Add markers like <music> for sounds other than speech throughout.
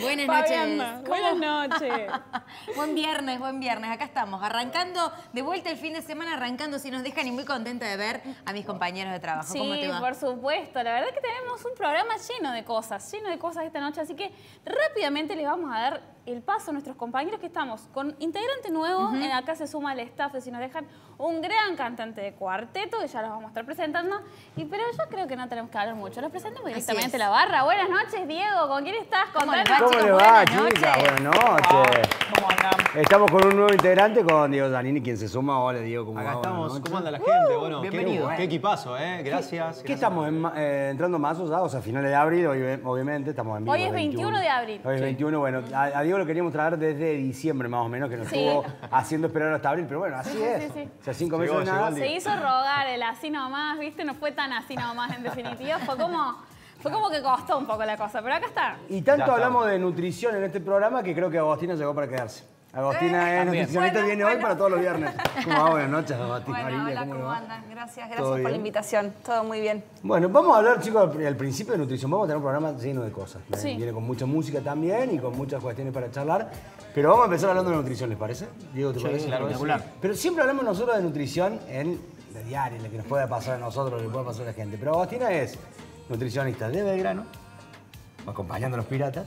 Buenas Fabiana, noches. Buenas noches. <laughs> buen viernes, buen viernes. Acá estamos, arrancando de vuelta el fin de semana, arrancando si nos dejan y muy contenta de ver a mis compañeros de trabajo. ¿Cómo Sí, te va? por supuesto. La verdad que tenemos un programa lleno de cosas, lleno de cosas esta noche. Así que rápidamente les vamos a dar el paso a nuestros compañeros que estamos con integrante nuevo. Eh, Acá se suma el staff de Si nos dejan un gran cantante de cuarteto, que ya los vamos a estar presentando. Y, pero yo creo que no tenemos que hablar mucho. Los presentamos directamente es. a la barra. Buenas noches, Diego. ¿Con quién estás? ¿Cómo va, ¿Cómo chicos? le va, Buenas chicas? noches. Buenas noches. Estamos con un nuevo integrante, con Diego Zanini, quien se suma. Hola, Diego, ¿cómo Acá estamos. ¿Cómo anda la gente? Bueno, qué- bienvenido. Qué, equipazo, ¿eh? Gracias. ¿Qué estamos? en ma- eh, entrando más usados a finales de abril, obvi- obviamente, estamos en vivo. Hoy es 21 de abril. Hoy es 21, bueno, a, a Diego lo queríamos traer desde diciembre más o menos, que nos Sí. estuvo haciendo esperar hasta abril, pero bueno, así Sí, es. sí, sí. O sea, cinco meses llegó nada. Se hizo rogar el así nomás, ¿viste? No fue tan así nomás en definitiva. Fue como, fue como que costó un poco la cosa. Pero acá está. Y tanto hablamos de nutrición en este programa que creo que Agostina llegó para quedarse. Agostina es nutricionista, Bueno, viene hoy para todos los viernes. <laughs> ¿Cómo va? Buenas noches, Agostina. Bueno, hola, ¿cómo ¿cómo andan? Gracias, ¿Todo gracias por bien? la invitación. Todo muy bien. Bueno, vamos a hablar, chicos, al principio de nutrición. Vamos a tener un programa lleno de cosas. ¿eh? Sí. Viene con mucha música también y con muchas cuestiones para charlar. Pero vamos a empezar hablando de nutrición, ¿les parece? Diego, ¿te Sí, parece? claro. Pero siempre hablamos nosotros de nutrición en la diaria, en la que nos puede pasar a nosotros, lo que puede pasar a la gente. Pero Agostina es nutricionista de Belgrano, acompañando a los piratas,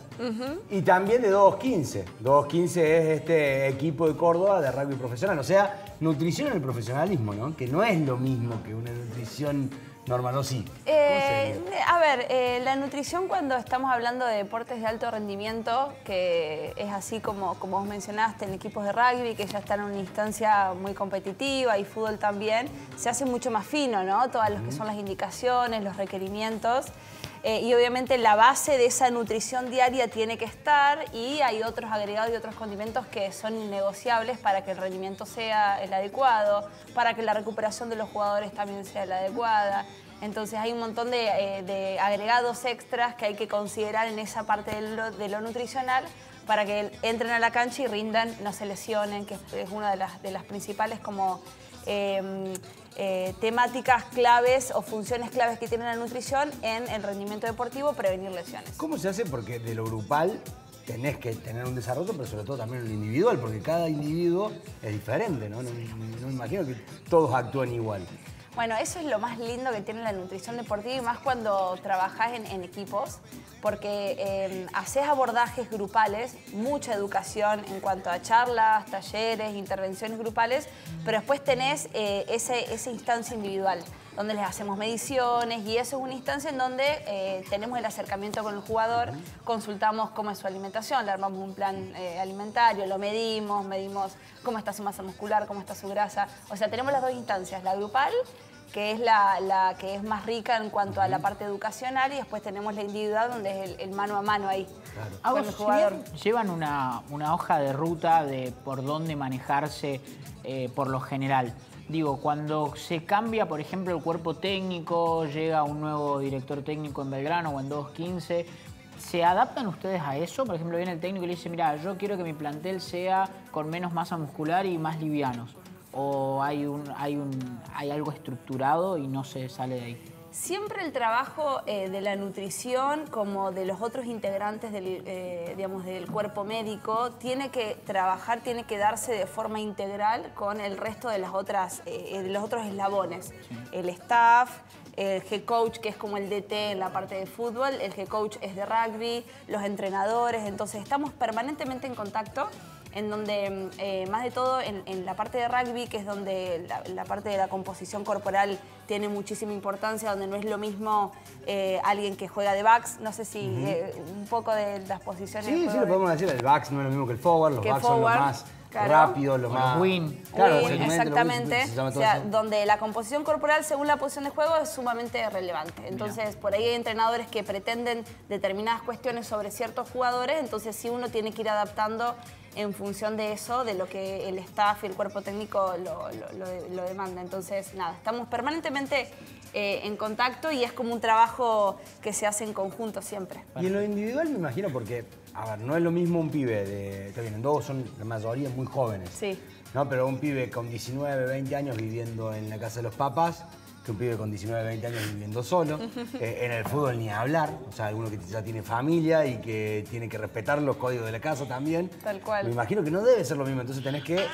y también de 215. 215 es este equipo de Córdoba de rugby profesional. O sea, nutrición en el profesionalismo, ¿no? Que no es lo mismo que una nutrición normal, ¿o sí? ¿Cómo Eh, a ver, eh, la nutrición cuando estamos hablando de deportes de alto rendimiento, que es así como, como vos mencionaste en equipos de rugby, que ya están en una instancia muy competitiva y fútbol también, se hace mucho más fino, ¿no? Todas lo que son las indicaciones, los requerimientos. Eh, y obviamente la base de esa nutrición diaria tiene que estar y hay otros agregados y otros condimentos que son innegociables para que el rendimiento sea el adecuado, para que la recuperación de los jugadores también sea la adecuada. Entonces hay un montón de, eh, agregados extras que hay que considerar en esa parte de lo, nutricional para que entren a la cancha y rindan, no se lesionen, que es una de las, principales como eh, eh, temáticas claves o funciones claves que tiene la nutrición en el rendimiento deportivo, prevenir lesiones. ¿Cómo se hace? Porque de lo grupal tenés que tener un desarrollo, pero sobre todo también en lo individual, porque cada individuo es diferente, ¿no? No, no me imagino que todos actúen igual. Bueno, eso es lo más lindo que tiene la nutrición deportiva y más cuando trabajás en, en equipos, porque eh, haces abordajes grupales, mucha educación en cuanto a charlas, talleres, intervenciones grupales, pero después tenés eh, ese, esa instancia individual, donde les hacemos mediciones y eso es una instancia en donde eh, tenemos el acercamiento con el jugador, consultamos cómo es su alimentación, le armamos un plan eh, alimentario, lo medimos, medimos cómo está su masa muscular, cómo está su grasa, o sea, tenemos las dos instancias, la grupal que es la, la que es más rica en cuanto a la parte educacional y después tenemos la individual donde es el, el mano a mano ahí con el jugador. bien llevan una, una hoja de ruta de por dónde manejarse eh, por lo general. Digo, cuando se cambia, por ejemplo, el cuerpo técnico, llega un nuevo director técnico en Belgrano o en 215, ¿se adaptan ustedes a eso? Por ejemplo, viene el técnico y le dice, mira, yo quiero que mi plantel sea con menos masa muscular y más livianos. ¿O hay, un, hay, un, hay algo estructurado y no se sale de ahí? Siempre el trabajo eh, de la nutrición, como de los otros integrantes del, eh, digamos, del cuerpo médico, tiene que trabajar, tiene que darse de forma integral con el resto de, las otras, eh, de los otros eslabones. El staff, el head coach, que es como el DT en la parte de fútbol, el head coach es de rugby, los entrenadores, entonces estamos permanentemente en contacto en donde eh, más de todo en, en, la parte de rugby, que es donde la, la, parte de la composición corporal tiene muchísima importancia, donde no es lo mismo eh, alguien que juega de backs, no sé si uh -huh. eh, un poco de las posiciones. Sí, sí, lo podemos decir, el backs no es lo mismo que el forward, los que backs forward, son los más claro. rápidos, los más... win. Claro, win, exactamente. Win, o sea, donde la composición corporal según la posición de juego es sumamente relevante. Entonces, Mira. por ahí hay entrenadores que pretenden determinadas cuestiones sobre ciertos jugadores, entonces sí uno tiene que ir adaptando en función de eso, de lo que el staff y el cuerpo técnico lo, lo, lo, lo demanda. Entonces, nada, estamos permanentemente eh, en contacto y es como un trabajo que se hace en conjunto siempre. Y en lo individual me imagino porque, a ver, no es lo mismo un pibe de, está bien, dos son la mayoría muy jóvenes. Sí. ¿no? Pero un pibe con 19, 20 años viviendo en la casa de los papás que un pibe con 19, 20 años viviendo solo. Eh, en el fútbol ni hablar, o sea, alguno que ya tiene familia y que tiene que respetar los códigos de la casa también. Tal cual. Me imagino que no debe ser lo mismo, entonces tenés que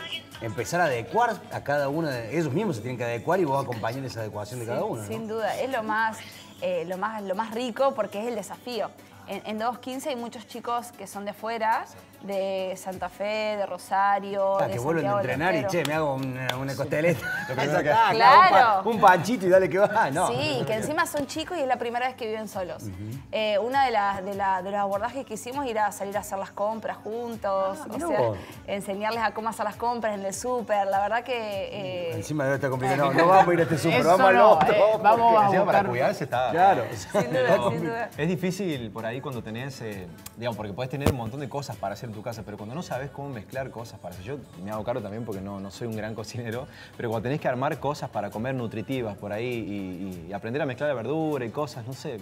empezar a adecuar a cada uno de ellos mismos se tienen que adecuar y vos acompañar esa adecuación de cada uno. ¿no? Sin duda, es lo más, eh, lo, más, lo más rico porque es el desafío. En, en 215 hay muchos chicos que son de fuera, de Santa Fe, de Rosario, Ah, de que vuelven a entrenar y che, me hago una, una costeleta. <laughs> Lo que- está, Claro. un, un panchito y dale que va. No. Sí, que encima son chicos y es la primera vez que viven solos. Eh, una de, las de, la- de los abordajes que hicimos era salir a hacer las compras juntos, o mirá sea, vos. enseñarles a cómo hacer las compras en el súper. La verdad que... eh, Encima debe estar complicado. <laughs> No, no vamos a ir a este súper, vamos al no, otro. eh, vamos a Encima para buscar- cuidarse está. Claro. sin duda, sin <laughs> duda. Es difícil por ahí cuando tenés, eh, digamos, porque puedes tener un montón de cosas para hacer en tu casa, pero cuando no sabes cómo mezclar cosas para hacer, yo me hago cargo también porque no, no soy un gran <laughs> cocinero, pero cuando tenés que armar cosas para comer nutritivas por ahí y, y aprender a mezclar la verdura y cosas, no sé,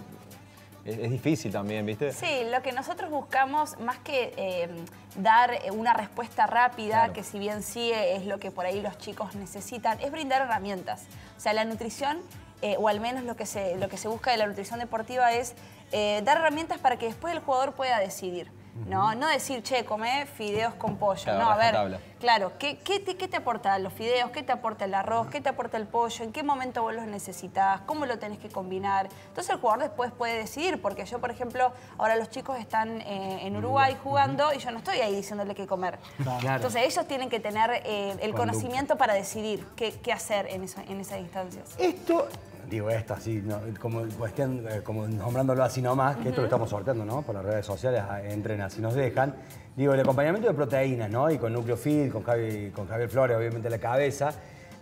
es, es difícil también, ¿viste? Sí, lo que nosotros buscamos, más que eh, dar una respuesta rápida, Claro. que si bien sí es lo que por ahí los chicos necesitan, es brindar herramientas. O sea, la nutrición, eh, o al menos lo que, se, lo que se busca de la nutrición deportiva es eh, dar herramientas para que después el jugador pueda decidir. ¿No? no decir, che, come fideos con pollo. Claro, no, a ver, claro, ¿qué, qué, te, qué te aporta los fideos? ¿Qué te aporta el arroz? ¿Qué te aporta el pollo? ¿En qué momento vos los necesitas? ¿Cómo lo tenés que combinar? Entonces el jugador después puede decidir, porque yo, por ejemplo, ahora los chicos están eh, en Uruguay jugando y yo no estoy ahí diciéndole qué comer. Claro. Entonces ellos tienen que tener eh, el Conducta. conocimiento para decidir qué, qué hacer en, esa- en esas instancias. Esto, digo esto así, no, como, cuestión, eh, como nombrándolo así nomás, que esto lo estamos sorteando, ¿no? Por las redes sociales, a- entren así nos dejan. Digo, el acompañamiento de proteínas, ¿no? Y con Núcleo Fit, con, Javi- con Javier Flores, obviamente, la cabeza.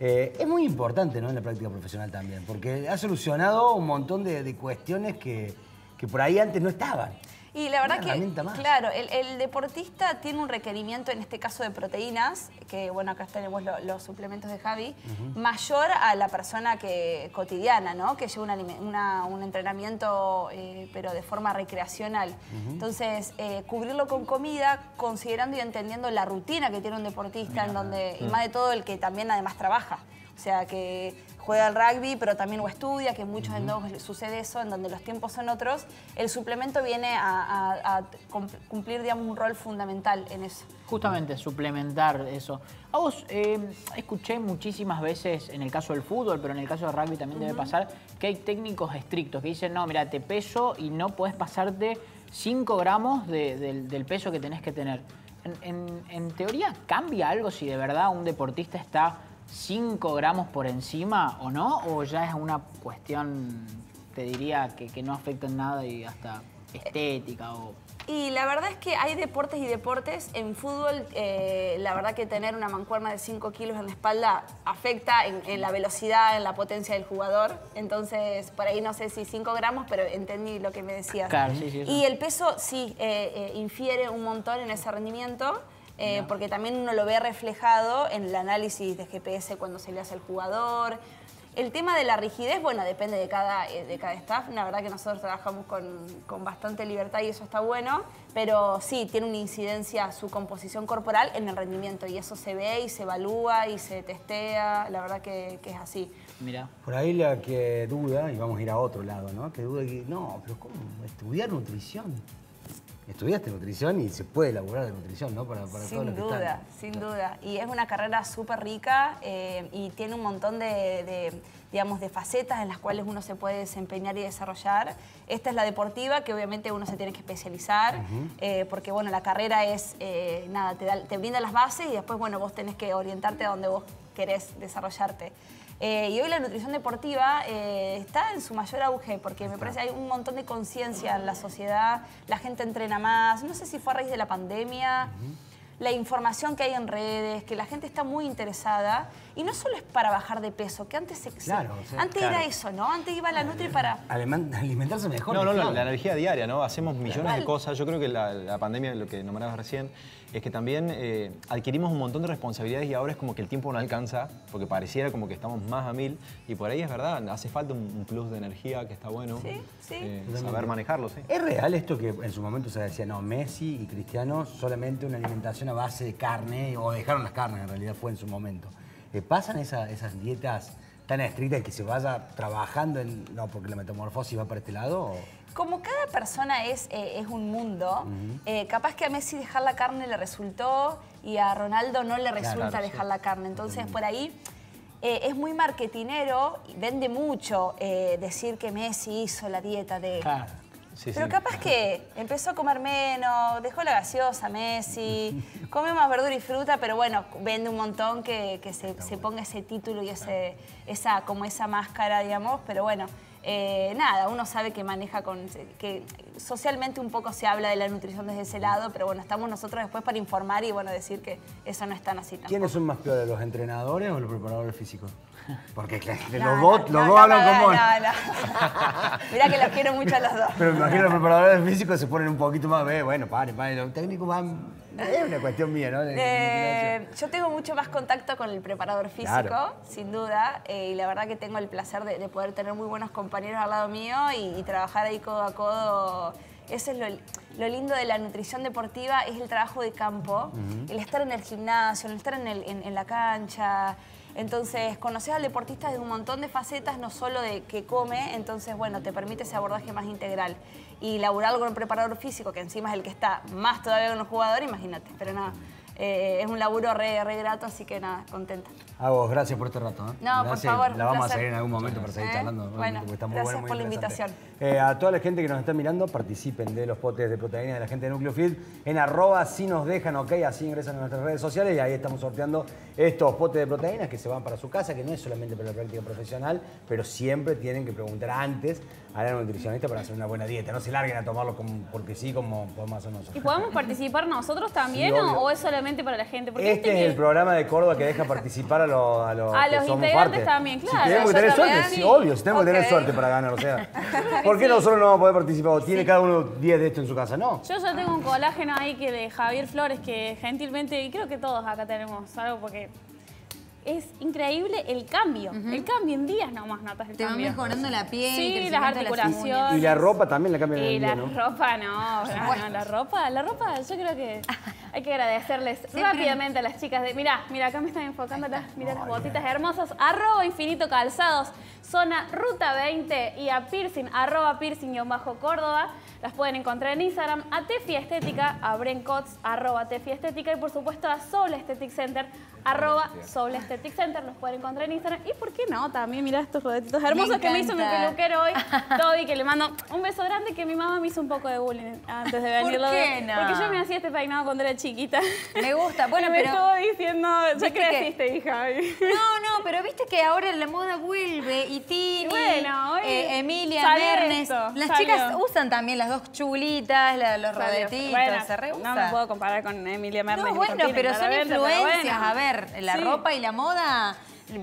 eh, es muy importante, ¿no? En la práctica profesional también, porque ha solucionado un montón de, de cuestiones que, que por ahí antes no estaban. Y la verdad Una que, más. claro, el, el deportista tiene un requerimiento, en este caso de proteínas, que bueno, acá tenemos lo- los suplementos de Javi, mayor a la persona que cotidiana, ¿no? Que lleva una- un entrenamiento, eh, pero de forma recreacional. Entonces, eh, cubrirlo con comida, considerando y entendiendo la rutina que tiene un deportista, en donde, y más de todo el que también además trabaja. O sea, que juega al rugby, pero también lo estudia, que muchos en dos sucede eso, en donde los tiempos son otros. El suplemento viene a, a- a cum- cumplir, digamos, un rol fundamental en eso. Justamente, suplementar eso. A vos, eh, escuché muchísimas veces, en el caso del fútbol, pero en el caso del rugby también debe pasar, que hay técnicos estrictos que dicen, no, mira, te peso y no puedes pasarte 5 gramos de- del, del peso que tenés que tener. En, en- en teoría, ¿cambia algo si de verdad un deportista está 5 gramos por encima o no? ¿O ya es una cuestión, te diría, que, que no afecta en nada y hasta estética o... Y la verdad es que hay deportes y deportes. En fútbol, eh, la verdad que tener una mancuerna de 5 kilos en la espalda afecta en, en la velocidad, en la potencia del jugador. Entonces, por ahí no sé si 5 gramos, pero entendí lo que me decías. Claro, sí, sí. Y el peso sí eh, eh, infiere un montón en ese rendimiento. Eh, porque también uno lo ve reflejado en el análisis de GPS cuando se le hace al jugador. El tema de la rigidez, bueno, depende de cada, eh, de cada staff. La verdad que nosotros trabajamos con, con bastante libertad y eso está bueno, pero sí, tiene una incidencia su composición corporal en el rendimiento y eso se ve y se evalúa y se testea. La verdad que, que es así. Mira. Por ahí la que duda, y vamos a ir a otro lado, ¿no? Que duda que, no, pero ¿cómo? Estudiar nutrición. Estudiaste nutrición y se puede elaborar de nutrición, ¿no? Para, para todo Sin lo que duda, sin duda. Y es una carrera súper rica eh, y tiene un montón de, de, digamos, de facetas en las cuales uno se puede desempeñar y desarrollar. Esta es la deportiva, que obviamente uno se tiene que especializar, eh, porque bueno, la carrera es, eh, nada, te, da- te brinda las bases y después, bueno, vos tenés que orientarte a donde vos querés desarrollarte. Eh, y hoy la nutrición deportiva eh, está en su mayor auge porque me parece que hay un montón de conciencia en la sociedad, la gente entrena más, no sé si fue a raíz de la pandemia, la información que hay en redes, que la gente está muy interesada y no solo es para bajar de peso, que antes se, Claro, o sea, antes claro. era eso, ¿no? Antes iba la Nutri para... <laughs> Alimentarse mejor. No, no, no, la energía diaria, ¿no? Hacemos millones de cosas. Yo creo que la, la pandemia, lo que nombrabas recién, es que también eh, adquirimos un montón de responsabilidades y ahora es como que el tiempo no alcanza, porque pareciera como que estamos más a mil. Y por ahí es verdad, hace falta un, un plus de energía que está bueno. Sí, sí. eh, saber manejarlo, sí. ¿Es real esto que en su momento se decía, no, Messi y Cristiano solamente una alimentación a base de carne, o dejaron las carnes en realidad fue en su momento? Eh, ¿Pasan esa- esas dietas tan estricta y que se vaya trabajando en. No, porque la metamorfosis va para este lado. o- Como cada persona es, eh, es un mundo, eh, capaz que a Messi dejar la carne le resultó y a Ronaldo no le resulta claro, dejar la carne. Entonces, por ahí eh, es muy marketinero y vende mucho eh, decir que Messi hizo la dieta de... Claro. Sí, Pero sí. capaz que empezó a comer menos, dejó la gaseosa Messi, <laughs> come más verdura y fruta, pero bueno, vende un montón que, que se, se ponga ese título y ese, esa, como esa máscara, digamos, pero bueno, eh, nada, uno sabe que maneja con, que socialmente un poco se habla de la nutrición desde ese lado, pero bueno, estamos nosotros después para informar y bueno, decir que eso no es tan así tampoco. ¿Quiénes son más peores, los entrenadores o los preparadores físicos? Porque claro, los dos, los dos hablan no. <laughs> Mirá que los quiero mucho a los dos. Pero me imagino que los preparadores físicos se ponen un poquito más, ve, bueno, paren, paren, los técnicos van... Es una cuestión mía, ¿no? Eh, yo tengo mucho más contacto con el preparador físico, Claro. sin duda, eh, y la verdad que tengo el placer de, de poder tener muy buenos compañeros al lado mío y, y trabajar ahí codo a codo. Eso es lo, lo lindo de la nutrición deportiva, es el trabajo de campo, el estar en el gimnasio, el estar en, el- en- en la cancha. Entonces, conoces al deportista de un montón de facetas, no solo de qué come, entonces, bueno, te permite ese abordaje más integral. Y laburar con un preparador físico, que encima es el que está más todavía con los jugadores, imagínate. Pero nada, eh, es un laburo re, re grato, así que nada, contenta. A vos, gracias por este rato. ¿eh? No, por favor, La vamos a seguir en algún momento para seguir ¿Eh? charlando. Bueno, porque está muy gracias bueno, muy por la interesante. Eh, a toda la gente que nos está mirando, participen de los potes de proteínas de la gente de Núcleo Fit en arroba si nos dejan, ok, así ingresan a nuestras redes sociales y ahí estamos sorteando estos potes de proteínas que se van para su casa, que no es solamente para la práctica profesional, pero siempre tienen que preguntar antes a la nutricionista para hacer una buena dieta. No se larguen a tomarlo como, porque sí, como podemos hacer nosotros. ¿Y podemos participar nosotros <laughs> también Sí, o, o es solamente para la gente? Porque Este es que- el programa de Córdoba que deja participar a los, a los, A que los somos integrantes parte. también, Si claro. tenemos que tener suerte, sí, obvio, si tenemos que tener suerte para ganar, o sea. <laughs> ¿Por qué nosotros no vamos a poder participar? ¿O ¿Tiene cada uno 10 de esto en su casa? No. Yo ya tengo un colágeno ahí que de Javier Flores que gentilmente, y creo que todos acá tenemos algo porque es increíble el cambio. El cambio en días nomás notas el Te va cambio. mejorando la piel, Sí, las articulaciones. Y la ropa también la cambian en Y el la día, ¿no? ropa no, no, no, la ropa, la ropa, yo creo que <laughs> hay que agradecerles rápidamente a las chicas de, mira, mira, acá me están enfocando las, mira las botitas hermosas, arroba infinito calzados, zona ruta 20 y a piercing, arroba piercing bajo Córdoba, las pueden encontrar en Instagram, a Tefi Estética, a Bren Cots, arroba Tefi Estética y por supuesto a Soul Aesthetic Center, arroba Soul Aesthetic Center, los pueden encontrar en Instagram. Y por qué no, también mira estos rodetitos hermosos que me hizo mi peluquero hoy, <laughs> Toby, que le mando un beso grande que mi mamá me hizo un poco de bullying antes de ¿Por venirlo. qué no? Porque yo me hacía este peinado cuando era chiquita. Me gusta. <laughs> Bueno, me pero- estuvo diciendo, ya que- creciste, hija. No, no, pero viste que ahora la moda vuelve y Tini, Y bueno, hoy eh, Emilia, salió Mernes, esto, las salió. chicas usan también las dos chulitas, la- los rodetitos, Bueno, se reusa. no me puedo comparar con Emilia Mernes. No, bueno, pero son influencias. bueno. A ver, la Sí. ropa y la moda,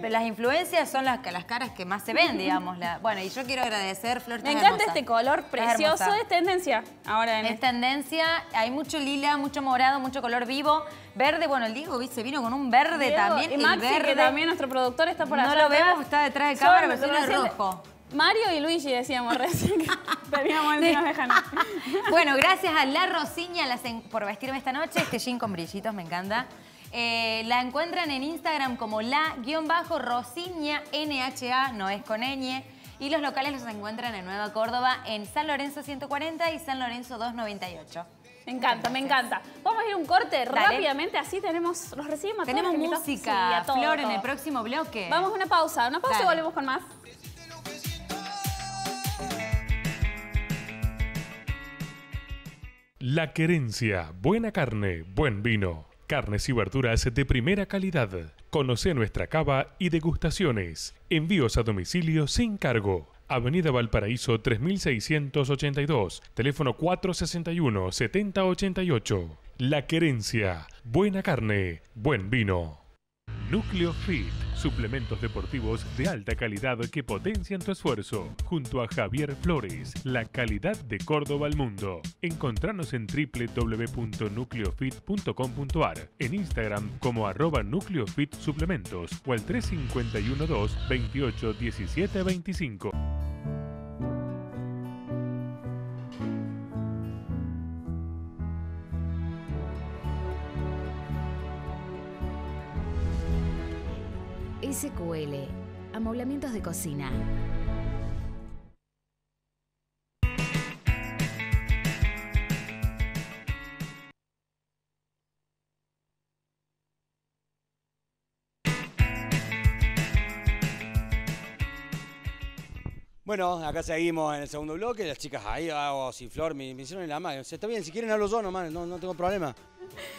las influencias son las, las caras que más se ven, digamos. La- bueno, y yo quiero agradecer, Flor, Me encanta hermosa. este color precioso, es tendencia ahora en Es tendencia, hay mucho lila, mucho morado, mucho color vivo, verde, bueno, el Diego se vino con un verde Diego también, Y Maxi, verde. que también nuestro productor está por No allá lo atrás. vemos, está detrás de cámara, pero tiene rojo. Mario y Luigi decíamos recién que <laughs> teníamos en nos dejan. Bueno, gracias a La Rosiña por vestirme esta noche. Este jean con brillitos, me encanta. Eh, la encuentran en Instagram como la-rosiña, NHA, no es con ñ. Y los locales los encuentran en Nueva Córdoba, en San Lorenzo 140 y San Lorenzo 298. Me encanta, me encanta. Vamos a ir a un corte Dale. rápidamente, así tenemos, los recibimos a todos Tenemos los invitados. Sí, música, a todo, Flor, en el próximo bloque. Vamos a una pausa, una pausa y volvemos con más. La Querencia, buena carne, buen vino. Carnes y verduras de primera calidad. Conoce nuestra cava y degustaciones. Envíos a domicilio sin cargo. Avenida Valparaíso 3682, teléfono 461-7088. La Querencia, buena carne, buen vino. Núcleo Fit, suplementos deportivos de alta calidad que potencian tu esfuerzo. Junto a Javier Flores, la calidad de Córdoba al mundo. Encontranos en www.nucleofit.com.ar, en Instagram como arroba Nucleofit Suplementos o al 351 2 28 17 25. SQL amoblamientos de cocina. Bueno, acá seguimos en el segundo bloque. Las chicas ahí, hago sin flor, me, me hicieron en la mano. Está bien, si quieren hablo yo nomás, no, no tengo problema.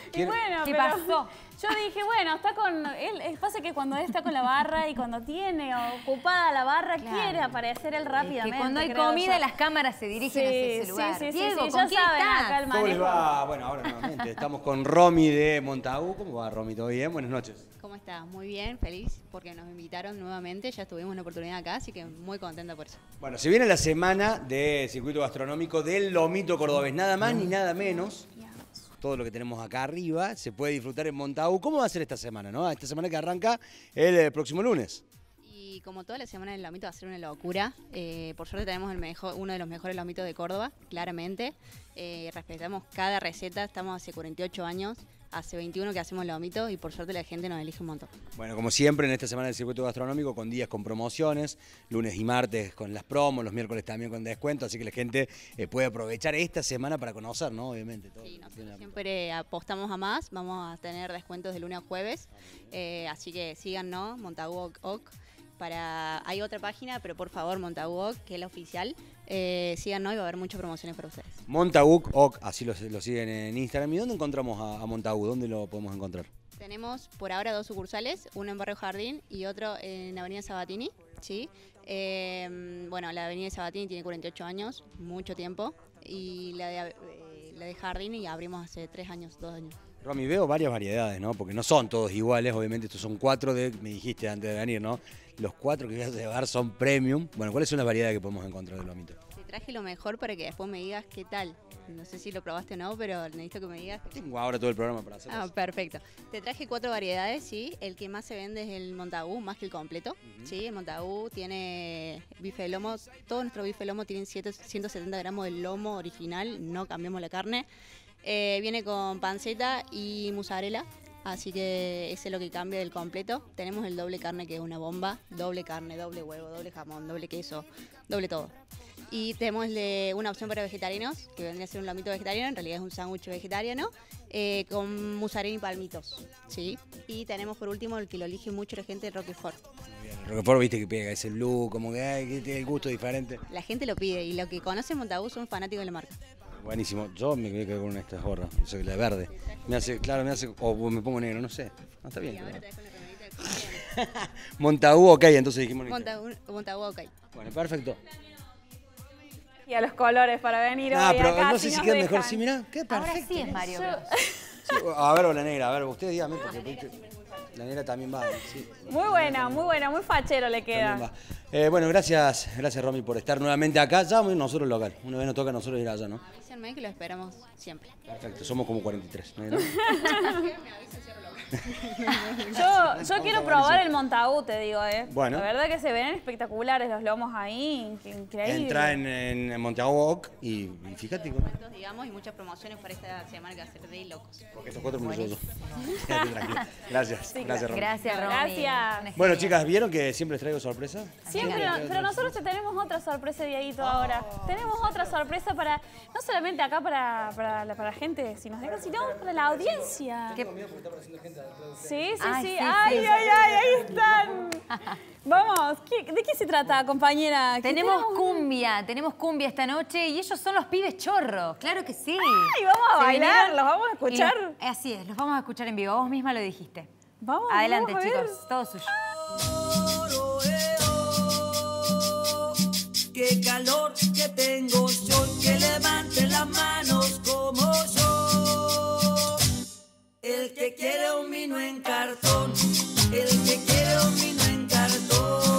Y ¿Quieren- bueno, ¿Qué pero pasó? Yo dije, bueno, está con. Él, pasa que cuando él está con la barra y cuando tiene ocupada la barra, Claro. quiere aparecer él Es rápidamente. que cuando hay comida, yo. las cámaras se dirigen hacia ese Sí, lugar. sí, sí, Diego, sí, ¿con ya quién saben estás? acá el ¿Cómo les va? Bueno, ahora nuevamente estamos con Romy de Montaú. ¿Cómo va, Romy? ¿Todo bien? Buenas noches. ¿Cómo estás? Muy bien, feliz porque nos invitaron nuevamente, ya tuvimos una oportunidad acá, así que muy contenta por eso. Bueno, se viene la semana de circuito gastronómico del Lomito Cordobés. Nada más ni nada menos. Todo lo que tenemos acá arriba se puede disfrutar en Montaú. ¿Cómo va a ser esta semana, no? Esta semana que arranca el eh, próximo lunes. Y como toda la semana del lomito va a ser una locura, eh, por suerte tenemos el mejor, uno de los mejores lomitos de Córdoba, claramente. Eh, respetamos cada receta, estamos hace 48 años, hace 21 que hacemos lomito y por suerte la gente nos elige un montón. Bueno, como siempre en esta semana del circuito gastronómico con días con promociones, lunes y martes con las promos, los miércoles también con descuento, así que la gente eh, puede aprovechar esta semana para conocer, ¿no? Obviamente. todo Sí, nosotros siempre apostamos a más, vamos a tener descuentos de lunes a jueves, eh, así que síganos, Montagu Oc, Oc, para hay otra página, pero por favor Montagu Oc, que es la oficial, eh, síganos y va a haber muchas promociones para ustedes. Montauk, Oc, así lo, lo siguen en Instagram. ¿Y dónde encontramos a, a Montauk? ¿Dónde lo podemos encontrar? Tenemos por ahora dos sucursales, uno en Barrio Jardín y otro en Avenida Sabatini, ¿sí? Eh, bueno, la Avenida Sabatini tiene 48 años, mucho tiempo, y la de, eh, la de Jardín y abrimos hace tres años, dos años. Romy, veo varias variedades, ¿no? Porque no son todos iguales, obviamente estos son cuatro de, me dijiste antes de venir, ¿no? Los cuatro que voy a llevar son premium. Bueno, ¿cuáles son las variedades que podemos encontrar del lomito? Te traje lo mejor para que después me digas qué tal. No sé si lo probaste o no, pero necesito que me digas. Tengo ahora todo el programa para hacerlo. Ah, perfecto. Te traje cuatro variedades, sí. El que más se vende es el Montagu, más que el completo. Sí, el Montagu tiene bife de lomo. Todo nuestro bife de lomo tiene 170 gramos de lomo original, no cambiamos la carne. Eh, viene con panceta y mozzarella, así que ese es lo que cambia del completo. Tenemos el doble carne, que es una bomba. Doble carne, doble huevo, doble jamón, doble queso, doble todo. Y tenemos una opción para vegetarianos, que vendría a ser un lomito vegetariano, en realidad es un sándwich vegetariano, eh, con mozzarella y palmitos, ¿sí? Y tenemos por último el que lo elige mucho la gente, el Roquefort. Roquefort, viste que pega, ese blue, como que, ay, que tiene el gusto diferente. La gente lo pide y los que conocen Montagu son fanáticos de la marca. Buenísimo. Yo me quedé con estas gorras, o sea, la verde. Me hace, claro, me hace, o me pongo negro, no sé. No, está bien. Ahora claro. una de. <laughs> Montaú, ok, entonces dijimos. Montagu, Montagu, ok. Bueno, perfecto. Y a los colores para venir Ah, hoy pero acá, no sé si queda mejor. dejan. Sí, mirá, qué Ahora perfecto. sí es Mario Bros. <laughs> Sí, a ver, o la negra, a ver, usted dígame, porque la negra también va. Sí, Muy buena, muy buena, muy fachero le queda. va. Eh, bueno, gracias, gracias Romy por estar nuevamente acá. Ya vamos a ir nosotros al local. Una vez nos toca a nosotros ir allá, ¿no? Avísenme que lo esperamos siempre. Perfecto, somos como 43. ¿no? <laughs> Yo, yo quiero probar el Montaú, te digo, ¿eh? Bueno. La verdad que se ven espectaculares los lomos ahí, que increíble. Entra en, en Montaú y, y fíjate. Descuentos, digamos, y muchas promociones para esta semana que va a ser de locos. Porque estos cuatro yo. <laughs> Quédate tranquila. Gracias, gracias Romy. Gracias, Romy. Gracias. Bueno, chicas, ¿vieron que siempre les traigo sorpresa? Siempre, no- pero nosotros te tenemos otra sorpresa, Dieguito, ahora. Tenemos otra sorpresa para, no solamente acá para, para, la, para la gente, si nos dejan, sino para la audiencia. Sí, sí, Ay, sí. sí, Ay, sí. ay, ay, ahí están. <laughs> Vamos, ¿qué- ¿de qué se trata, compañera? ¿Qué Tenemos cumbia, tenemos cumbia esta noche y ellos son los pibes chorros, claro que sí. Ay, vamos a Se bailar, vinieron los vamos a y escuchar. así es, los vamos a escuchar en vivo, vos misma lo dijiste. Vamos, Adelante, vamos a ver. chicos, todo suyo. Qué calor que tengo yo, que levante las manos como yo. El que quiere un vino en cartón, el que quiere un vino en cartón.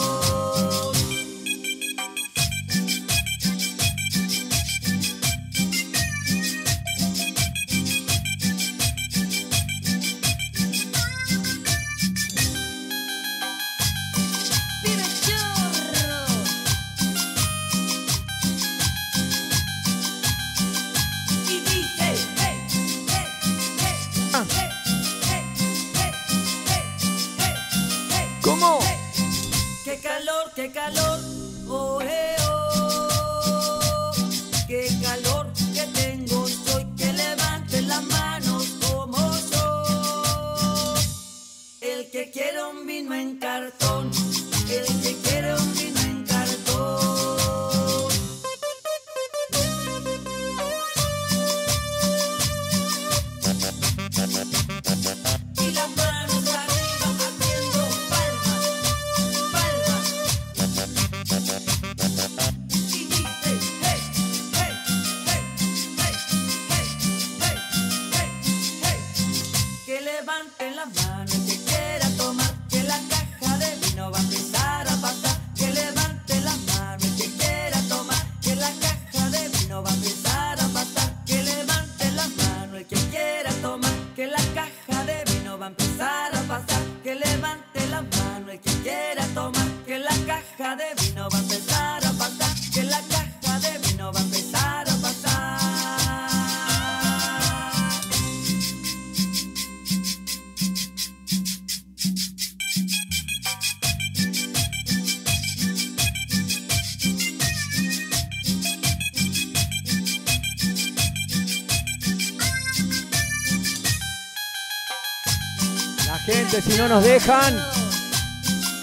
Gente, si no nos dejan.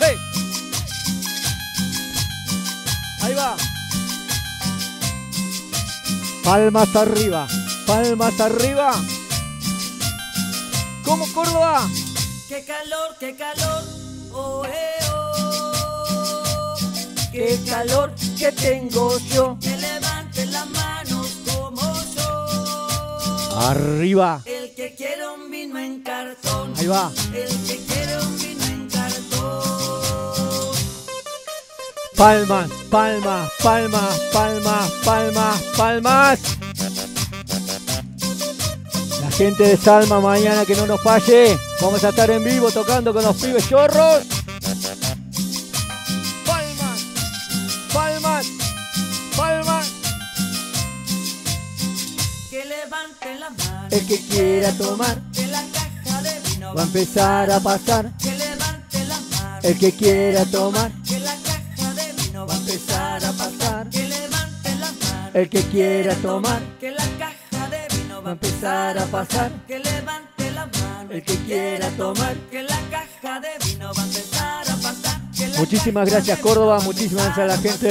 ¡Hey! Ahí va. Palmas arriba. Palmas arriba. ¿Cómo Córdoba? Qué calor, qué calor, oh, eh, oh. Qué calor que tengo yo. Que levanten las manos como yo. Arriba. El que quiere un vino en cartón. Ahí va. El que quiere un vino en cartón. Palmas, palmas, palmas, palmas, palmas, palmas. La gente de Salma mañana que no nos falle. Vamos a estar en vivo tocando con los pibes chorros. Palmas, palmas, palmas. Que levanten. El que quiera tomar va a empezar a pasar. Que levanten las manos. El que quiera tomar Que la caja de vino va a empezar a pasar. Que levanten las manos. el que quiera tomar Que la caja de vino va a empezar a pasar. Que levante las manos. El que quiera tomar. Que la caja de vino va a empezar a pasar. Que la Muchísimas gracias Córdoba, muchísimas gracias a la gente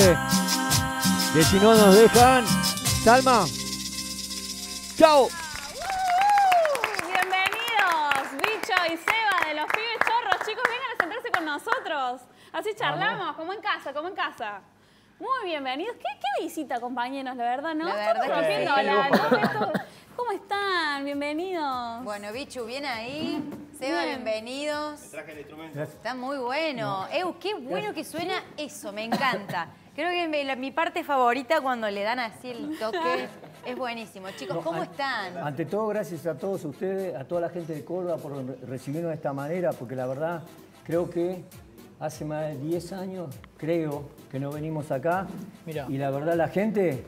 de si no nos dejan. Salma. Chao. Bienvenidos, Bicho y Seba de los pibes chorros. Chicos, vengan a sentarse con nosotros. Así charlamos, como en casa, como en casa. Muy bienvenidos. ¿Qué, qué visita, compañeros? La verdad, ¿no? La Estamos verdad que rompiendo sí. la- ¿no? Esto- ¿Cómo están? Bienvenidos. Bueno, Bichu, bien ahí. Seba, Bien. bienvenidos. Está muy bueno. Eu, qué bueno que suena eso, me encanta. Creo que mi parte favorita cuando le dan así el toque <laughs> es buenísimo. Chicos, No, ¿cómo an- están? Ante todo, gracias a todos ustedes, a toda la gente de Córdoba por re- recibirnos de esta manera, porque la verdad creo que hace más de 10 años, creo, que no venimos acá. Mirá. Y la verdad la gente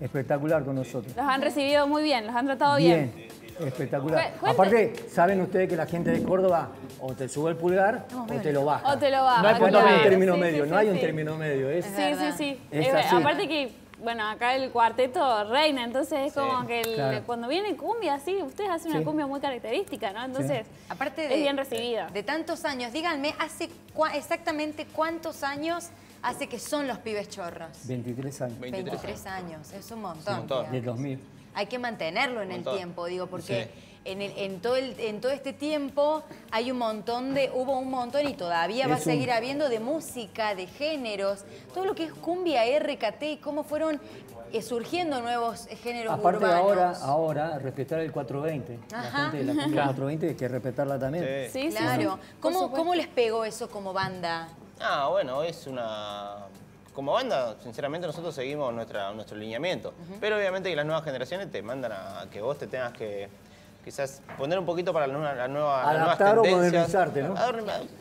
espectacular con nosotros. Los han recibido muy bien, los han tratado bien. espectacular. Cu- cuente- Aparte, saben ustedes que la gente de Córdoba o te sube el pulgar o te lo baja. O te lo baja. No hay punto No hay un término Sí, medio, sí, no hay sí, un término medio. Es, Sí, sí, sí. Es así. aparte que, bueno, acá el cuarteto reina, entonces es como que el- Claro. cuando viene cumbia, sí, ustedes hacen una Sí. cumbia muy característica, ¿no? Entonces, Aparte es de, bien recibida. de tantos años, díganme, ¿hace cua- exactamente cuántos años hace que son los pibes chorros? 23 años. 23 años, es un montón. montón. Del digamos. 2000. Hay que mantenerlo en el montón. tiempo, digo, porque Sí. En, el- en todo el- en todo este tiempo hay un montón de, hubo un montón y todavía va a un- seguir habiendo de música, de géneros, todo lo que es cumbia, RKT y cómo fueron eh, surgiendo nuevos géneros Aparte urbanos. ahora, ahora, respetar el 420. La Ajá. gente de la cumbia 420 hay que respetarla también. Sí. Sí, sí, Claro. sí. ¿Cómo, Por supuesto. ¿Cómo les pegó eso como banda? Ah, bueno, es una... Como banda, sinceramente nosotros seguimos nuestra, nuestro lineamiento. Pero obviamente que las nuevas generaciones te mandan a que vos te tengas que quizás poner un poquito para la nueva, la nueva, las nuevas Adaptar o modernizarte, ¿no?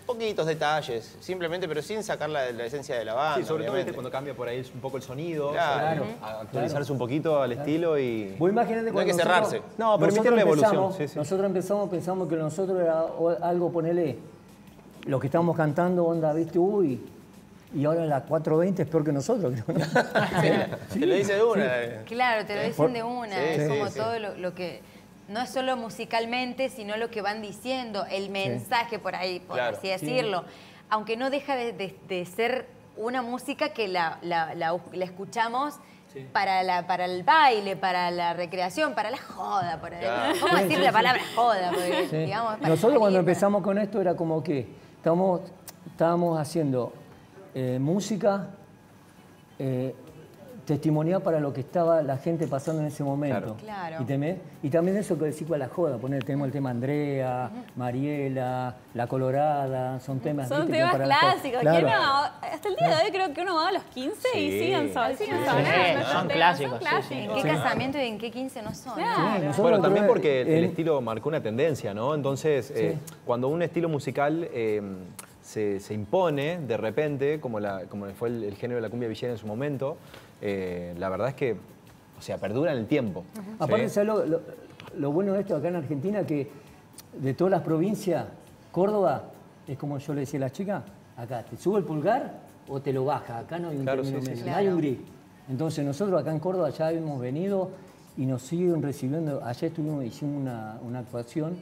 Poquitos detalles, simplemente, pero sin sacar la, la esencia de la banda. Sí, sobre todo cuando cambia por ahí un poco el sonido, Claro. o sea, a- actualizarse un poquito al estilo y... Vos imaginate No hay que nosotros- cerrarse. No, permitir la evolución, empezamos- sí, sí. Nosotros empezamos, pensamos que nosotros era algo, ponele, lo que estábamos cantando, onda, viste, uy, y ahora la 420 es peor que nosotros, creo. ¿no? <laughs> Te lo dice de una. eh. Claro, te lo dicen de una. Sí, es sí, como sí. todo lo, lo que. No es solo musicalmente, sino lo que van diciendo, el mensaje por ahí, por Claro. así decirlo. Aunque no deja de, de- de ser una música que la, la- la- la escuchamos para, la, para el baile, para la recreación, para la joda. Por ahí. ¿Cómo Sí, decir sí, la sí. palabra joda? Porque, Sí. digamos, Nosotros salir, cuando para- empezamos con esto era como que estábamos, estábamos haciendo eh, música eh, testimonial para lo que estaba la gente pasando en ese momento. Claro. Y, teme- y también eso que decís para la joda, poner, tenemos el tema Andrea, Mariela, La Colorada, son temas... Son temas clásicos. Claro. ¿Quién no? Hasta el día de hoy creo que uno va a los 15 y Sí. siguen son, siguen Sí, sonando sí, nuestros son clásicos, sí, sí. ¿En qué casamiento y en qué 15 no son? Sí, Bueno, también porque que el estilo marcó una tendencia, ¿no? Entonces, eh, cuando un estilo musical eh, se, se impone de repente, como, la, como fue el, el género de la cumbia villera en su momento, eh, la verdad es que, o sea, perdura en el tiempo. ¿sí? Aparte, ¿sabes lo, lo- lo bueno de esto acá en Argentina? Que de todas las provincias, Córdoba es como yo le decía a la chica, acá te sube el pulgar o te lo baja, acá no hay un Claro, término sí, sí, medio, sí. no hay un gris. Entonces nosotros acá en Córdoba ya hemos venido y nos siguen recibiendo, ayer estuvimos, hicimos una, una actuación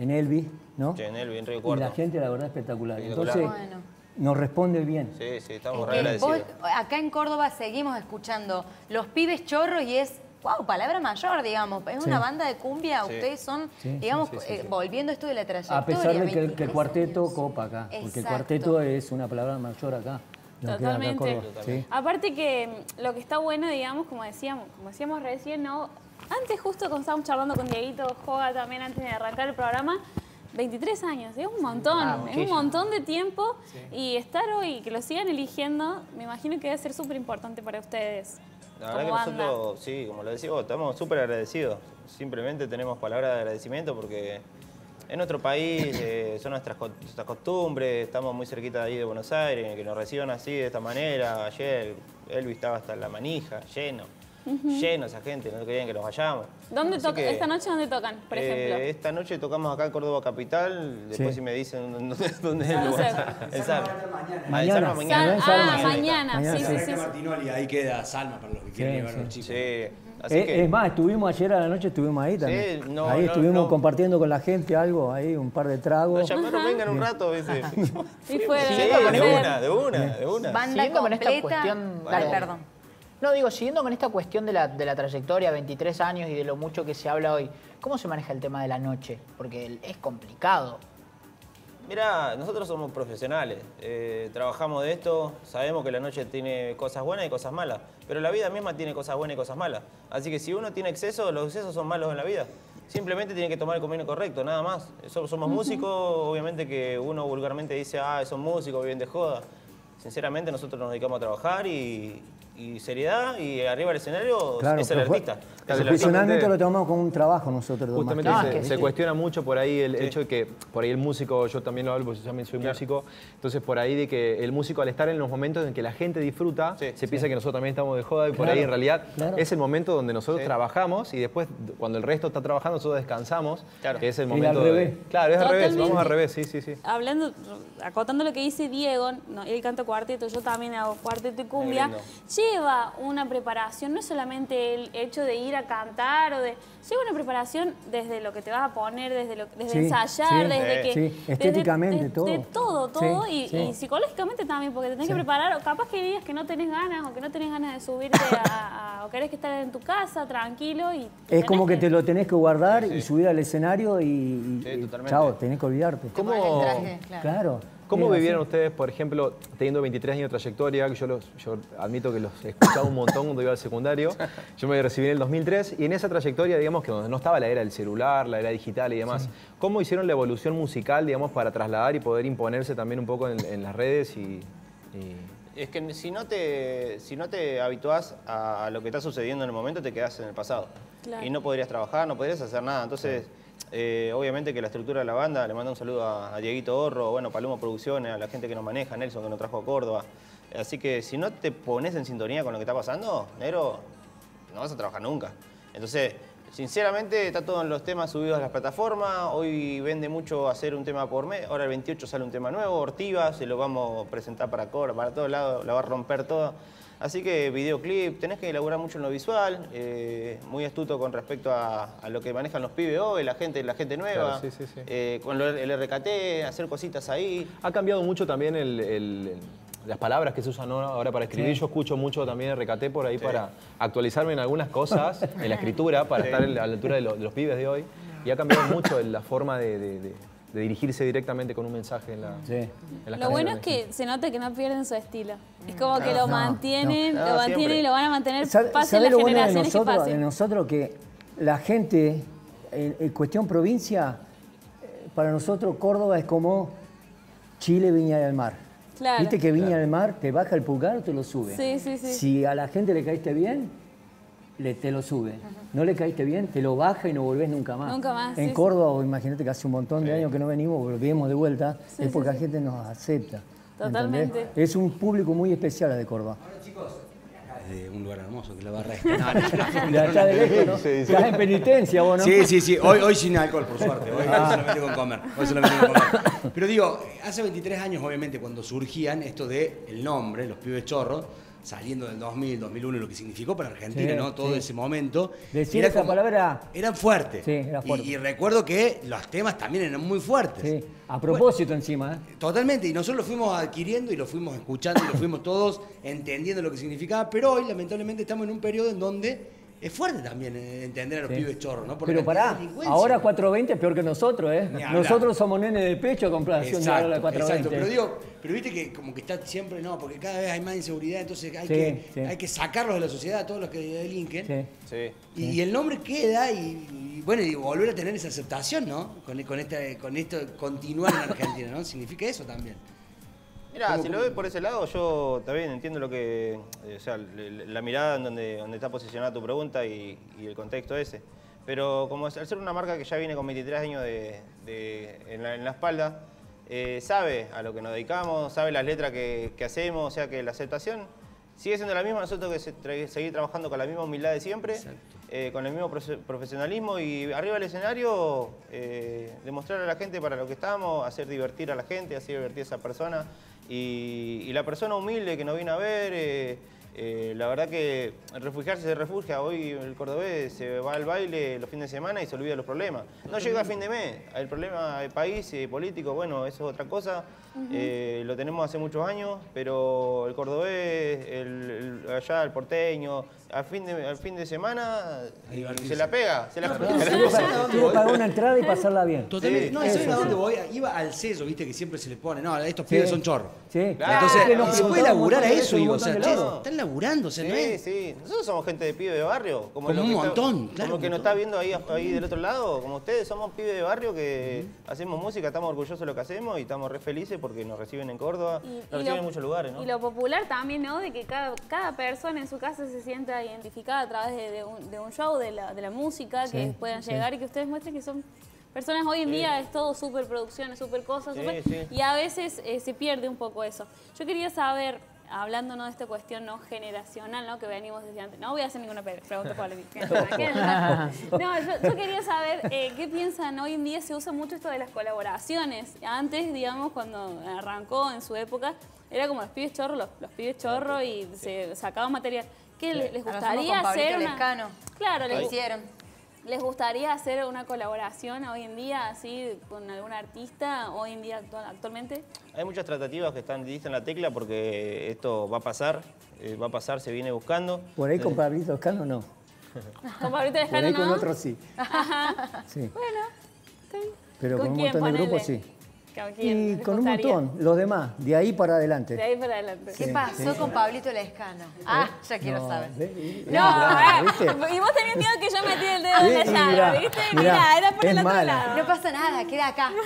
en Elvis, ¿no? Che, en el bien Río y Cuarto. la gente la verdad espectacular. Espectacular. Entonces Bueno. nos responde bien. Sí, sí, estamos Es re que agradecidos. acá en Córdoba seguimos escuchando los pibes chorros y es, wow, palabra mayor, digamos. Es Sí. una banda de cumbia, Sí. ustedes son, Sí, sí, digamos, sí, sí, eh, sí. volviendo esto de la trayectoria. A pesar de que, el- que el 23 cuarteto años. copa acá, porque el cuarteto es una palabra mayor acá. acá en Totalmente. Sí. Aparte que mm, lo que está bueno, digamos, como decíamos, como decíamos recién, ¿no? Antes justo cuando estábamos charlando con Dieguito Joga también antes de arrancar el programa, 23 años, es un montón, Ah, es un montón de tiempo y estar hoy, que lo sigan eligiendo, me imagino que debe ser súper importante para ustedes. La verdad que nosotros, sí, como lo decís vos, estamos súper agradecidos. Simplemente tenemos palabras de agradecimiento porque es nuestro país, eh, son nuestras, nuestras costumbres, estamos muy cerquita de ahí de Buenos Aires, que nos reciban así, de esta manera. Ayer Elvis estaba hasta en la manija, lleno, lleno esa gente, no querían que nos vayamos. ¿Dónde que, esta noche dónde tocan, por eh, ejemplo? esta noche tocamos acá en Córdoba Capital, después Sí. si me dicen dónde, dónde es el lugar. sé. En Salma. Ah, Mañana. Salma mañana. Mañana. Ah, mañana, Mañana, sí, sí. sí, sí. sí. Martinoli, ahí queda Salma para los que quieren Sí, llevar a los sí. chicos. Sí, así Eh, que... Es más, estuvimos ayer a la noche, estuvimos ahí también. no, ahí no, estuvimos no. compartiendo con la gente algo, ahí un par de tragos. Nos llamaron, vengan un rato, ¿viste? Y fuera, Sí, ¿qué vamos a de una, de una, de una. Banda Siguiendo con completa. esta cuestión- Dale. perdón. No, digo, siguiendo con esta cuestión de la, de la trayectoria, 23 años y de lo mucho que se habla hoy, ¿cómo se maneja el tema de la noche? Porque es complicado. Mira, nosotros somos profesionales, eh, trabajamos de esto, sabemos que la noche tiene cosas buenas y cosas malas, pero la vida misma tiene cosas buenas y cosas malas. Así que si uno tiene exceso, los excesos son malos en la vida. Simplemente tiene que tomar el camino correcto, nada más. So- Somos músicos, obviamente que uno vulgarmente dice, ah, son músicos, viven de joda. Sinceramente nosotros nos dedicamos a trabajar y, y seriedad y arriba del escenario Claro, es el artista. Es el artista. Profesionalmente lo tomamos como un trabajo nosotros. más Justamente se, cuestiona mucho por ahí el hecho de que por ahí el músico, yo también lo hablo porque yo también soy músico, entonces por ahí de que el músico al estar en los momentos en que la gente disfruta, Sí, se piensa que nosotros también estamos de joda y por Claro, ahí en realidad claro. es el momento donde nosotros Sí. trabajamos y después cuando el resto está trabajando nosotros descansamos, Claro. que es el momento de... Claro, es al revés, vamos al revés, sí, sí, sí. hablando, acotando lo que dice Diego, no, él canta cuarteto, yo también hago cuarteto y cumbia, lindo. Lleva una preparación, no es solamente el hecho de ir a cantar o de. Lleva una preparación desde lo que te vas a poner, desde, lo, desde Sí, ensayar, sí, desde que. sí, estéticamente, todo. De todo, todo. Sí, y, sí. y psicológicamente también, porque te tenés Sí. que preparar. o Capaz que días que no tenés ganas o que no tenés ganas de subirte a, a- o querés que estar en tu casa tranquilo y. Es como que te lo tenés que guardar y subir al escenario y, y- Sí, y totalmente. chao, tenés que olvidarte. ¿Cómo, el traje, claro. Claro. ¿Cómo vivieron ustedes, por ejemplo, teniendo 23 años de trayectoria? que Yo, los, yo admito que los he escuchado un montón cuando iba al secundario. <laughs> Yo me recibí en el 2003 y en esa trayectoria, digamos, que donde no estaba la era del celular, la era digital y demás, ¿cómo hicieron la evolución musical, digamos, para trasladar y poder imponerse también un poco en, en las redes y... y- Es que si no te, si no te habituás a, a lo que está sucediendo en el momento, te quedás en el pasado. Claro. Y no podrías trabajar, no podrías hacer nada. Entonces, eh, obviamente que la estructura de la banda, le mando un saludo a, Dieguito Horro, bueno, Paloma Producciones, a la gente que nos maneja, Nelson que nos trajo a Córdoba. Así que si no te pones en sintonía con lo que está pasando, negro, no vas a trabajar nunca. Entonces, Sinceramente, está todo en los temas subidos a las plataformas. Hoy vende mucho hacer un tema por mes. Ahora el 28 sale un tema nuevo, Ortiva, se lo vamos a presentar para Cora, para todos lados, la va a romper toda. Así que videoclip, tenés que elaborar mucho en lo visual, eh, muy astuto con respecto a, a lo que manejan los pibes hoy, la gente, la gente nueva, Claro, sí, sí, sí. eh, con lo- el RKT, hacer cositas ahí. Ha cambiado mucho también el- el- las palabras que se usan ahora para escribir. Sí. Yo escucho mucho también RKT por ahí para actualizarme en algunas cosas, en la escritura, para Sí. estar a la altura de, lo- de los pibes de hoy. Y ha cambiado mucho la forma de, de- de- dirigirse directamente con un mensaje en la en las Lo bueno es que se nota que no pierden su estilo. Es como que No, lo no, mantienen, no. lo No, mantienen siempre. y lo van a mantener, ¿Sabe, pasen sabe las lo bueno de generaciones que nosotros, de nosotros que la gente, en, en cuestión provincia, eh, para nosotros Córdoba es como Chile, Viña del Mar. Claro. Viste que Viña Claro. del Mar te baja el pulgar o te lo sube. Sí, sí, sí. Si a la gente le caíste bien, le, te lo sube. No le caíste bien, te lo baja y no volvés nunca más. Nunca más, En sí, Córdoba, imagínate que hace un montón de años que no venimos, volvemos de vuelta, Sí, es sí, porque sí. la gente nos acepta. Totalmente. ¿entendés? Es un público muy especial el de Córdoba. de un lugar hermoso que la barra <laughs> es. No, no, De allá de lejos, ¿no? Estás en penitencia, vos, ¿no? Sí, sí, sí. Hoy, hoy sin alcohol, por suerte. Hoy, Ah. solamente con comer. Hoy solamente con comer. Pero digo, hace 23 años, obviamente, cuando surgían esto de el nombre, los pibes chorros, saliendo del 2000, 2001, lo que significó para Argentina, Sí, ¿no? Todo sí. ese momento. Decir era esa como- palabra Eran fuertes. Sí, era fuerte. Y, y recuerdo que los temas también eran muy fuertes. Sí, a propósito encima. ¿eh? Totalmente, y nosotros lo fuimos adquiriendo y lo fuimos escuchando y lo fuimos todos entendiendo lo que significaba, pero hoy lamentablemente estamos en un periodo en donde es fuerte también eh, entender a los Sí. pibes chorros, ¿no? Por Pero pará, ahora 420 es peor que nosotros, ¿eh? Nosotros somos nenes de pecho a comparación de ahora la Exacto, 420. exacto, pero digo, pero viste que como que está siempre, no, porque cada vez hay más inseguridad, entonces hay, Sí, que, sí. hay que sacarlos de la sociedad, a todos los que delinquen. Sí. Sí. Y, y el nombre queda y, y, bueno, y volver a tener esa aceptación, ¿no? Con, con, esta, con esto continuar en Argentina, ¿no? Significa eso también. Mira, ¿Cómo- si lo ves por ese lado, yo también entiendo lo que. eh, o sea, le- la mirada en donde, donde está posicionada tu pregunta y, y el contexto ese. Pero como al ser una marca que ya viene con 23 años de, de- en, la, en la espalda, eh, sabe a lo que nos dedicamos, sabe las letras que, que hacemos, o sea que la aceptación sigue siendo la misma. Nosotros que se- tra- seguir trabajando con la misma humildad de siempre, eh, con el mismo profe- profesionalismo y arriba del escenario demostrar a la gente para lo que estamos, hacer divertir a la gente, hacer divertir a esa persona. Y, la persona humilde que nos viene a ver, eh, la verdad que refugiarse se refugia. Hoy el cordobés se va al baile los fines de semana y se olvida los problemas. No llega a fin de mes. El problema del país eh, político, bueno, eso es otra cosa. Eh, lo tenemos hace muchos años, pero el cordobés, el, el- allá el porteño, al fin de, al fin de semana se la pega. Se la pega. Pagar una entrada y pasarla bien. Totalmente. no, ¿y Eso ¿saben a sí. dónde voy? Iba al sello, viste, que siempre se le pone, no, estos Sí. pibes son chorros. Sí, Claro. Entonces, nos se puede laburar a eso, digo, o sea, che, laburando, o sea, no Sí, es... sí. Nosotros somos gente de pibe de barrio. Como, Como lo un que está- montón, como claro, que un nos está viendo ahí, ahí del otro lado, como ustedes, somos pibes de barrio que hacemos música, estamos orgullosos de lo que hacemos y estamos re felices porque nos reciben en Córdoba, Y- nos y reciben lo- en muchos lugares, ¿no? Y lo popular también, ¿no? De que cada, cada persona en su casa se sienta identificada a través de, de un, de un show, de la, de la música, que Sí, puedan sí. llegar y que ustedes muestren que son personas hoy en Sí. día, es todo súper producciones, súper cosas, Sí, súper- sí. y a veces eh, se pierde un poco eso. Yo quería saber, hablando ¿no? de esta cuestión no generacional, ¿no? que venimos desde antes, no voy a hacer ninguna pregunta polémica. <laughs> <laughs> No, yo, yo quería saber eh, qué piensan hoy en día se usa mucho esto de las colaboraciones. Antes, digamos, cuando arrancó en su época, era como los pibes chorros, los, los pibes chorros y se sacaban material. ¿Qué les, gustaría hacer? una-. Claro, Lo les, hicieron. ¿Les gustaría hacer una colaboración hoy en día, así, con algún artista, hoy en día actual- actualmente? Hay muchas tratativas que están listas en la tecla porque esto va a pasar, eh, va a pasar, se viene buscando. Por ahí con Pablito Escano no. <laughs> Con Pablito Por Lescano, ahí con ¿no? otros sí. Sí. Bueno, bien. Pero con, un quién, montón de grupos sí. Y ¿Les con un montón, los demás, de ahí para adelante. De ahí para adelante. ¿Qué Sí, pasó sí. con Pablito Lescano? Ah, ya quiero No, saber. No, eh, y vos tenías miedo que yo metí el dedo en la llaga, mirá, ¿viste? mirá, Mirá, era por el otro mala. lado. No pasa nada, queda acá. <laughs>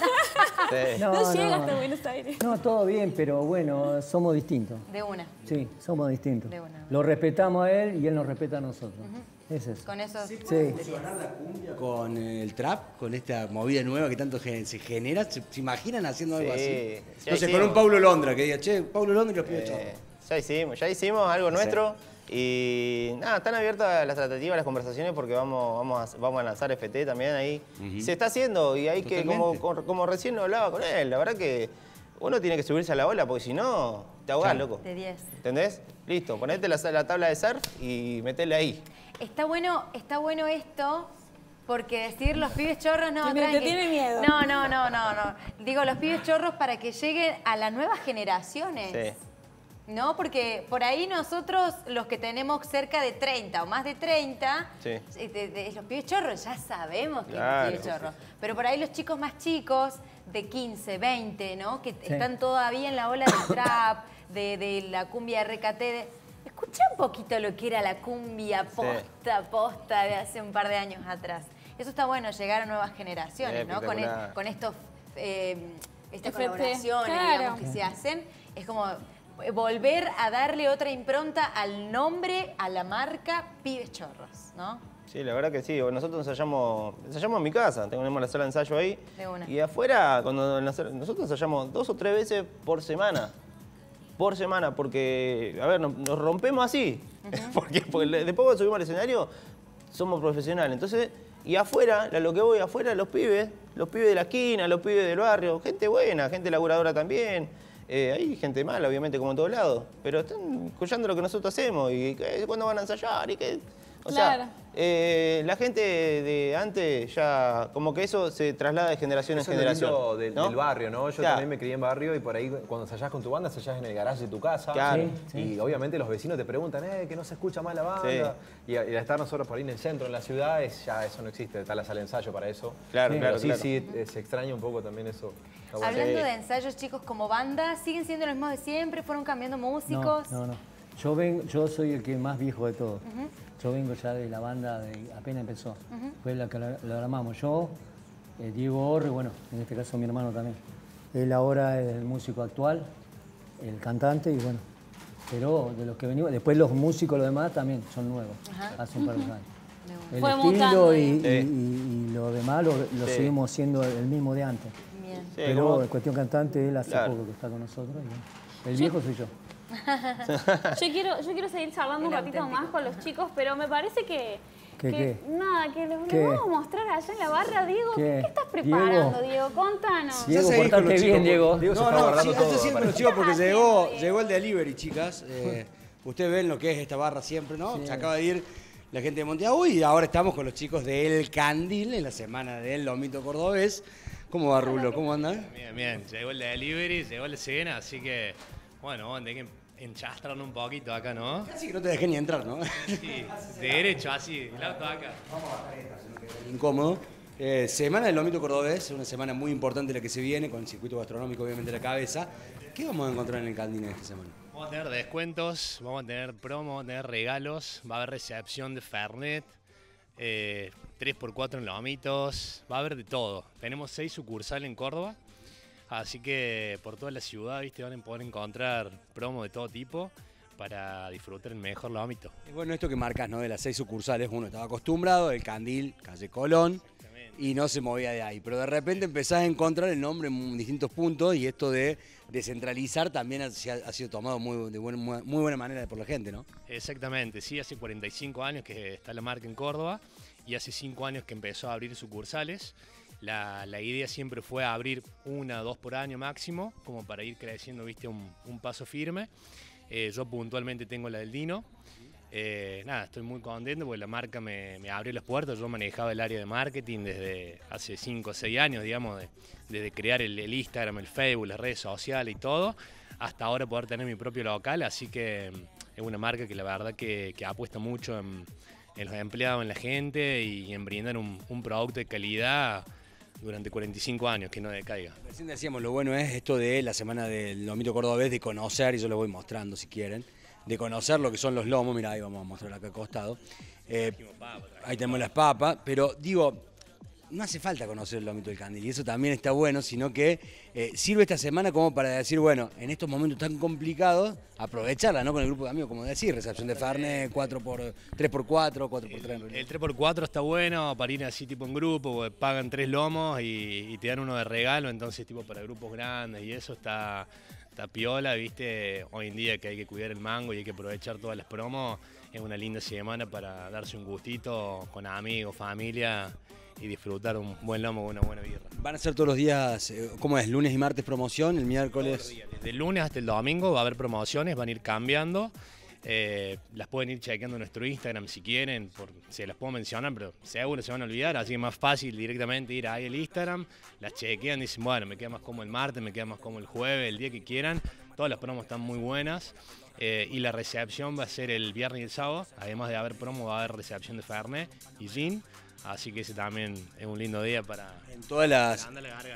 No, No, llega hasta Buenos Aires. No, todo bien, pero bueno, somos distintos. De una. Sí, somos distintos. De una. Lo respetamos a él y él nos respeta a nosotros. Es eso. Con eso. Sí. funcionar la cumbia con el trap, con esta movida nueva que tanto se genera? ¿Se, se imaginan haciendo algo Sí, así? ya no sé, con un Paulo Londra que diga, che, Paulo Londra y los pibes Eh, ya hicimos, ya hicimos algo nuestro. Y nada, están abiertas las tratativas, las conversaciones porque vamos, vamos, a, vamos a lanzar FT también ahí. Se está haciendo y hay que, como, como recién hablaba con él, la verdad que uno tiene que subirse a la ola porque si no, te ahogás, loco. De 10. ¿Entendés? Listo, ponete la, la tabla de surf y metele ahí. Está bueno, está bueno esto porque decir los pibes chorros no, Te- te tiene miedo. No, no, no, no, no. Digo los pibes chorros para que lleguen a las nuevas generaciones. Sí. ¿No? Porque por ahí nosotros, los que tenemos cerca de 30 o más de 30, Sí. eh, de- de- los pibes chorros ya sabemos que Claro, es pibes chorros. Pero por ahí los chicos más chicos, de 15, 20, ¿no? Que están todavía en la ola del trap, de, de la cumbia RKT. Escuché un poquito lo que era la cumbia posta, posta de hace un par de años atrás. Eso está bueno, llegar a nuevas generaciones, ¿no? Con, estos, eh, estas FT, colaboraciones, claro. digamos, que se hacen. Es como eh, volver a darle otra impronta al nombre, a la marca Pibes Chorros, ¿no? Sí, la verdad que sí. Nosotros ensayamos, ensayamos en mi casa, tenemos la sala de ensayo ahí. De una. Y afuera, cuando nosotros ensayamos dos o tres veces por semana. Por semana, porque, a ver, nos, nos rompemos así. <laughs> porque, porque después cuando subimos al escenario, somos profesionales. Entonces, y afuera, a lo que voy afuera, los pibes, los pibes de la esquina, los pibes del barrio, gente buena, gente laburadora también. Eh, hay gente mala, obviamente, como en todos lados. Pero están escuchando lo que nosotros hacemos y que- cuándo van a ensayar y que. O Claro. sea, eh, la gente de antes ya, como que eso se traslada de generación Eso en es lo generación. lindo del, ¿no? del barrio, ¿no? Yo Claro. también me crié en barrio y por ahí cuando ensayás con tu banda, ensayás en el garaje de tu casa. Claro. Sí, Y obviamente los vecinos te preguntan, eh, que no se escucha más la banda. Y, y al estar nosotros por ahí en el centro, en la ciudad, es, ya eso no existe, está la sala de ensayo para eso. Claro, Pero claro, sí, claro. sí, eh, se extraña un poco también eso. Hablando Sí. de ensayos, chicos, como banda, ¿siguen siendo los mismos de siempre? ¿Fueron cambiando músicos? No, no, no. Yo, ven, yo soy el que más viejo de todos. Yo vengo ya de la banda, de, apenas empezó. Fue la que la armamos yo, eh, Diego Orre, bueno, en este caso mi hermano también. Él ahora es el músico actual, el cantante y bueno. Pero de los que venimos, después los músicos, los demás también son nuevos, hace un par de años. El Fue estilo mutando, y, y- y- y lo demás lo, lo Sí. seguimos siendo el mismo de antes. Bien. Sí, Pero en cuestión cantante, él hace Claro. poco que está con nosotros. y el viejo soy yo. <laughs> Yo quiero, yo quiero seguir charlando un ratito auténtico. más con los chicos, pero me parece que. ¿Qué, que- qué? Nada, que les, les ¿Qué? vamos a mostrar allá en la barra, Diego. ¿Qué, ¿Qué? estás preparando, Diego. Diego? Contanos. Diego, portate los bien, chicos, Diego. Diego se No, está no, sí, todo. antes sí con para- los chicos porque ¿Qué estás llegó, el delivery, chicas. Eh, Ustedes ven lo que es esta barra siempre, ¿no? Se acaba de ir la gente de Monteagüe y ahora estamos con los chicos de El Candil en la semana del Lomito Cordobés. ¿Cómo va, Rulo? ¿Cómo andan? Bien, bien. Llegó el delivery, llegó la cena, así que, bueno, vamos a tener que enchastrarnos un poquito acá, ¿no? Casi que no te dejé ni entrar, ¿no? Sí, derecho, así, el auto acá. Incómodo. Eh, semana del Lomito Cordobés, una semana muy importante la que se viene, con el circuito gastronómico obviamente a la cabeza. ¿Qué vamos a encontrar en el Candil en esta semana? Vamos a tener descuentos, vamos a tener promo, vamos a tener regalos, va a haber recepción de Fernet, eh, 3x4 en Lomitos, va a haber de todo. Tenemos seis sucursales en Córdoba, así que por toda la ciudad, viste, van a poder encontrar promo de todo tipo para disfrutar el mejor Lomito. Y bueno, esto que marcas, ¿no? De las seis sucursales, uno estaba acostumbrado, el Candil, calle Colón, y no se movía de ahí. Pero de repente empezás a encontrar el nombre en distintos puntos y esto de descentralizar también ha, se ha- ha sido tomado muy, de buen- muy, muy buena manera por la gente, ¿no? Exactamente, sí, hace 45 años que está la marca en Córdoba y hace 5 años que empezó a abrir sucursales. La, la idea siempre fue abrir una o dos por año máximo, como para ir creciendo, viste, un, un paso firme. Eh, yo puntualmente tengo la del Dino. Eh, nada, estoy muy contento porque la marca me, me abrió las puertas. Yo manejaba el área de marketing desde hace 5 o 6 años, digamos, de- desde crear el, el Instagram, el Facebook, las redes sociales y todo, hasta ahora poder tener mi propio local. Así que mm, es una marca que la verdad que, que apuesta mucho en, en los empleados, en la gente y en brindar un, un producto de calidad durante 45 años, que no decaiga. Recién decíamos, lo bueno es esto de la semana del Lomito Cordobés, de conocer, y yo lo voy mostrando si quieren, de conocer lo que son los lomos, mira, ahí vamos a mostrar acá al costado. Eh, ahí tenemos las papas, pero digo, no hace falta conocer el lomito del candil y eso también está bueno, sino que eh, sirve esta semana como para decir, bueno, en estos momentos tan complicados, aprovecharla, ¿no? Con el grupo de amigos, como decir, recepción de Farne, 4 por 3x4, 4x3. El 3x4 está bueno para ir así tipo en grupo, pagan tres lomos y, y te dan uno de regalo, entonces tipo para grupos grandes y eso está, está piola, viste, hoy en día que hay que cuidar el mango y hay que aprovechar todas las promos, es una linda semana para darse un gustito con amigos, familia y disfrutar un buen lomo con una buena birra. Van a ser todos los días, eh, ¿cómo es? Lunes y martes promoción, el miércoles. Desde el lunes hasta el domingo va a haber promociones, van a ir cambiando. Eh, las pueden ir chequeando en nuestro Instagram si quieren, por, se las puedo mencionar, pero seguro se van a olvidar, así que es más fácil directamente ir ahí al Instagram, las chequean, dicen, bueno, me queda más como el martes, me queda más como el jueves, el día que quieran. Todas las promos están muy buenas. eh, y la recepción va a ser el viernes y el sábado. Además de haber promo, va a haber recepción de Fernet y Gin. Así que ese también es un lindo día para... ¿En todas las,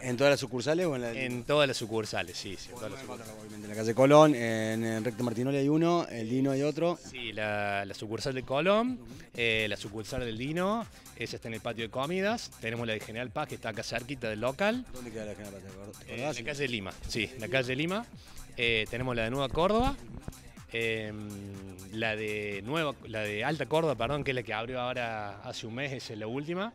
en todas las sucursales o en la En todas las sucursales, sí, sí. en todas las sucursales. En la calle Colón, en, en Recta Martinoli hay uno, el Dino hay otro. Sí, la, la sucursal de Colón, eh, la sucursal del Dino, esa está en el patio de comidas. Tenemos la de General Paz, que está acá cerquita del local. ¿Dónde queda la General Paz? ¿Te acordás? ¿Te Eh, la calle de Lima, sí, la calle de Lima. Eh, tenemos la de Nueva Córdoba, eh, la de Nueva, la de Alta Córdoba, perdón, que es la que abrió ahora hace un mes, esa es la última.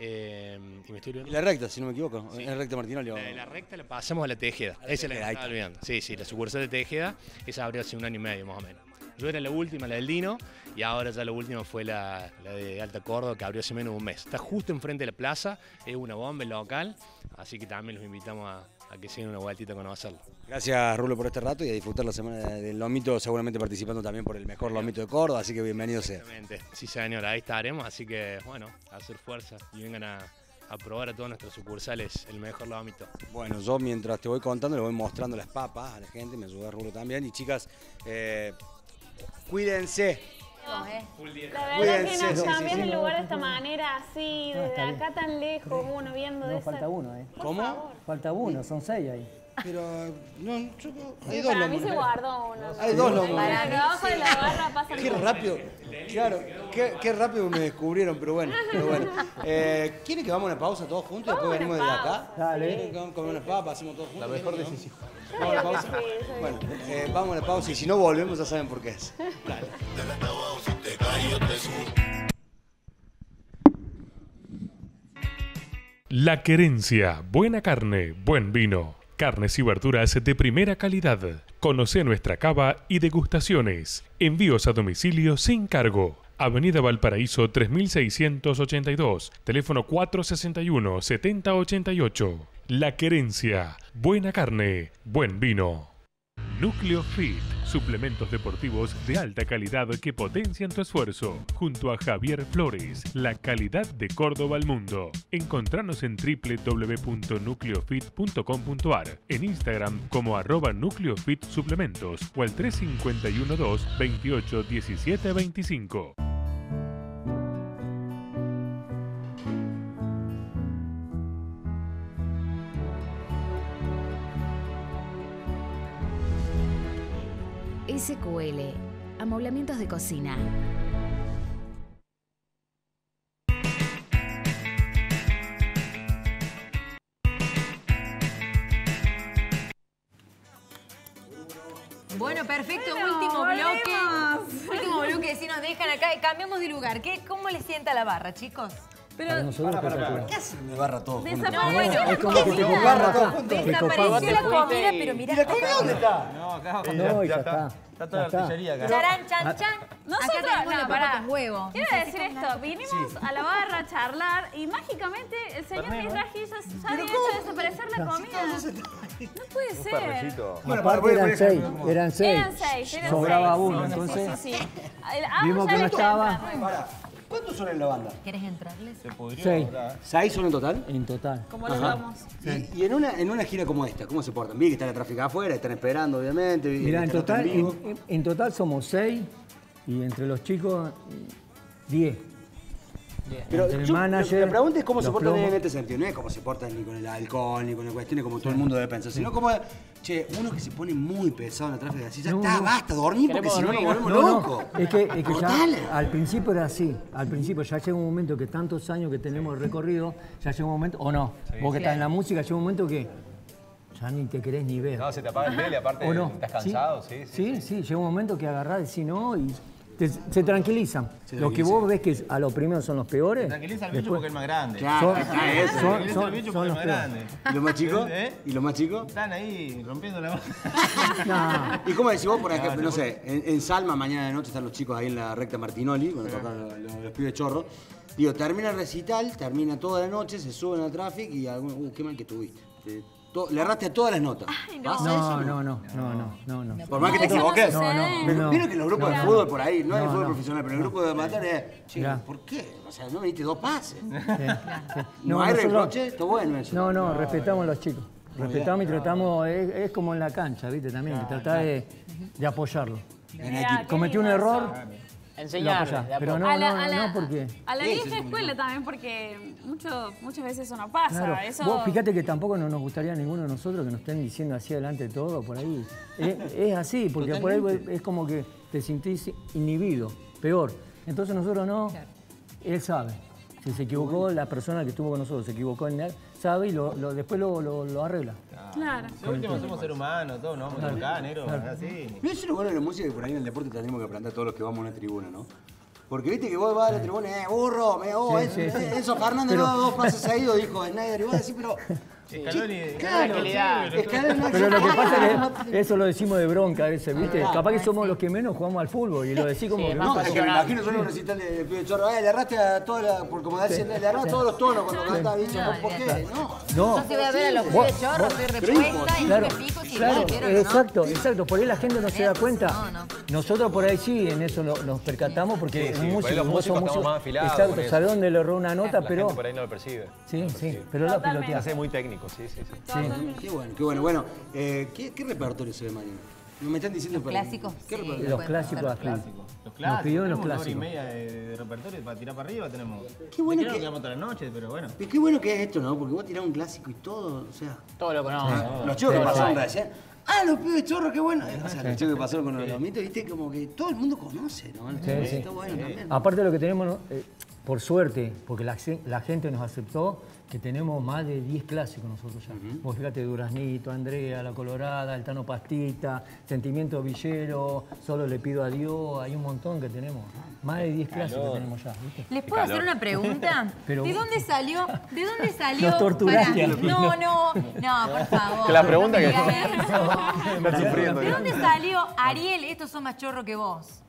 Eh, y me estoy olvidando. Y la recta, si no me equivoco, en Recta Martinoli. La la recta la pasamos a la Tejeda. Esa es la que me Ahí estaba olvidando. Sí, sí, la sucursal de Tejeda, esa abrió hace un año y medio más o menos. Yo era la última, la del Dino, y ahora ya la última fue la, la de Alta Córdoba, que abrió hace menos de un mes. Está justo enfrente de la plaza, es una bomba local, así que también los invitamos a, a que sigan una vueltita a conocerlo. Gracias, Rulo, por este rato y a disfrutar la semana del lomito, seguramente participando también por el mejor lomito de Córdoba, así que bienvenido sea. Exactamente. Sí, señor, ahí estaremos, así que bueno, a hacer fuerza y vengan a, a probar a todas nuestras sucursales el mejor lómito. Bueno, yo mientras te voy contando, le voy mostrando las papas a la gente, me ayuda Rulo también. Y chicas, eh, cuídense. La verdad Cuídense, que nos sí, sí, cambian sí. el lugar de esta manera, así, No, desde acá tan lejos, uno viendo de esa... falta uno, ¿eh? ¿Cómo? Falta uno, son seis ahí. Pero no, yo, Sí, para mí se guardó uno. Hay dos lomos. Para que abajo de la barra pasa Qué rápido, claro, qué, qué rápido me descubrieron, pero bueno, pero bueno. Eh, ¿Quieren que vamos a una pausa todos juntos y después venimos desde acá? Dale. ¿Quieren que vamos a comer unas papas, hacemos todos juntos? La mejor decisión. Vamos a la pausa. Bueno, eh, vamos a la pausa y si no volvemos ya saben por qué es. La Querencia, buena carne, buen vino. Carnes y verduras de primera calidad. Conoce nuestra cava y degustaciones. Envíos a domicilio sin cargo. Avenida Valparaíso 3682, teléfono 461-7088. La Querencia, buena carne, buen vino. Núcleo Fit, suplementos deportivos de alta calidad que potencian tu esfuerzo. Junto a Javier Flores, la calidad de Córdoba al mundo. Encontranos en www.nucleofit.com.ar, en Instagram como arroba Nucleofit Suplementos o al 351 2 28 17 25. SQL, amoblamientos de cocina. Bueno, perfecto, Bueno, último bloque. Último bloque, si nos dejan acá. Cambiamos de lugar. ¿Qué, ¿Cómo les sienta la barra, chicos? Para nosotros espectacular. ¿Qué hacen? Me barra todo. Desapareció la comida. barra todo junto. Desapareció la comida, pero mirá. ¿Y la comida dónde está? No, acá No, ya está. Está toda la artillería acá. Charán, chan, chan. Nosotros, Acá tenemos no, pará. con huevo. Quiero decir esto, vinimos a la barra a charlar y mágicamente el señor Mizrahi ya, ya había hecho desaparecer la comida. No puede ser. Bueno, para, Aparte eran seis, eran seis. Eran seis, eran Sobraba seis. uno, Sí, entonces amo vimos que no estaba. ¿Cuántos son en la banda? ¿Querés entrarles? seis ¿Seis son en total? en total. ¿Cómo Ajá. vamos? Y, y en, una, en una gira como esta, ¿cómo se portan? Vi que está la tráfico afuera, están esperando, obviamente. vi- Mira, en total, en total somos seis y entre los chicos, diez. Pero Entre el yo, manager, la pregunta es cómo se portan en este sentido. No es cómo se portan ni con el alcohol, ni con las cuestiones como todo el mundo debe pensar, sino como, che, uno que se pone muy pesado en la tráfico, así ya No, está, no. basta, dormir porque si no nos volvemos No, no, locos. es que, es que ya al principio era así. Al principio ya llega un momento que tantos años que tenemos de recorrido, ya llega un momento, o no, vos que estás en la música, llega un momento que ya ni te querés ni ver. No, se te apaga el tele, aparte ¿O no? estás cansado, sí, sí. Sí, sí, llega un momento que agarrás, decís no y te- se tranquilizan. Se Lo que vos ves que a los primeros son los peores. Tranquiliza al bicho después- porque es más grande. Claro, Son- está eso. son- Tranquiliza son- al bicho son porque es los más grande. ¿Y los más chicos? <laughs> ¿Eh? ¿Y los más chicos? Están ahí rompiendo la mano. <laughs> No. ¿Y cómo decís vos, por ejemplo, no sé, en, en Salma mañana de noche están los chicos ahí en la recta Martinoli, cuando tocan los, los- los pibes chorros. Digo, termina el recital, termina toda la noche, se suben al tráfico y algún, uh, qué mal que tuviste. Te- le erraste a todas las notas. ¿Pasa No, no, no, no, no, no, no. Por más que te no equivoques. No, Pero no, Vieron que los grupos no, de no. fútbol por ahí, no, No, fútbol no. profesional, pero en el grupo de amateur es, Mirá. ¿por qué? O sea, no me diste dos pases. Sí, <laughs> sí. No, hay reproche, está bueno eso. No, no, respetamos a los chicos. Respetamos y tratamos, es, es como en la cancha, ¿viste? También, que tratás de, de apoyarlo. Cometí un error, lo Enseñar. apoyás. de a Pero no, a la, no, a no, la- no, porque... a la vieja escuela también, porque mucho, muchas veces eso no pasa. Claro. Eso, Vos fíjate que tampoco no nos gustaría a ninguno de nosotros que nos estén diciendo así adelante de todo, por ahí. Es, es así, porque por ahí es como que te sentís inhibido, peor. Entonces nosotros no, él sabe. Si se equivocó, la persona que estuvo con nosotros se equivocó en él, sabe y lo, lo- después lo, lo- lo arregla. Claro. De último somos seres humanos, todos nos vamos a tocar, negro, así. No es lo bueno de la música que por ahí en el deporte tenemos que aprender todos los que vamos a una tribuna, ¿no? Porque viste que vos vas a la tribuna, eh, burro, me oh, Sí, Enzo, Fernández no dos <laughs> pases seguidos, dijo Snyder, y vos decís, pero. Scaloni, Claro, Pero lo que pasa es que eso lo decimos de bronca a veces, ¿viste? Capaz que somos los que menos jugamos al fútbol y lo decís como Sí, que No, es que me imagino solo un recital de, chorro, eh, le erraste a toda la, por como decía, le erraste a todos los tonos cuando cantaba, bicho, No, ¿por qué? No. No, Yo sí voy a ver a los vos- soy pero repuesta y no Claro, me fijo si claro, exacto, exacto. Por ahí la gente no se da cuenta. No, no. Nosotros por ahí sí, en eso nos percatamos porque Sí, un los músico, vos sos músico- más afilados Exacto, sabe dónde le erró una nota, La pero. gente por ahí no lo percibe. Sí, sí, pero la. Se hace muy técnico, sí, sí, sí. Qué bueno, qué bueno. Bueno, eh, ¿qué, ¿qué repertorio se ve mañana? No me están diciendo pero- Clásicos. ¿Qué sí, repertorio? Los clásicos a full. Los Nos pidió los tenemos una hora y clásicos. media de, de repertorio para tirar para arriba, tenemos. Qué bueno Creo que- quedamos toda la noche, pero bueno. Y qué bueno que es esto, ¿no? Porque vos tirás un clásico y todo, o sea. Todo lo conozco. Los chicos que lo pasaron recién. Ah, los pibes chorros, qué bueno. O sea, los chicos que pasaron con los, los mitos, viste, como que todo el mundo conoce, ¿no? Sí, sí. Está bueno también. Aparte de lo que tenemos, ¿no? Eh, por suerte, porque la, la gente nos aceptó, que tenemos más de 10 clásicos nosotros ya. Vos fíjate, Duraznito, Andrea, La Colorada, El Tano Pastita, Sentimiento Villero, Solo le pido a Dios, hay un montón que tenemos. Más de 10 clásicos tenemos ya, ¿viste? ¿Les puedo hacer una pregunta? Pero- ¿De dónde salió? ¿De dónde salió? Nos torturaste final. No, no, no, por favor. Que la pregunta no que-. Está sufriendo. ¿De dónde salió Ariel? Estos son más chorros que vos.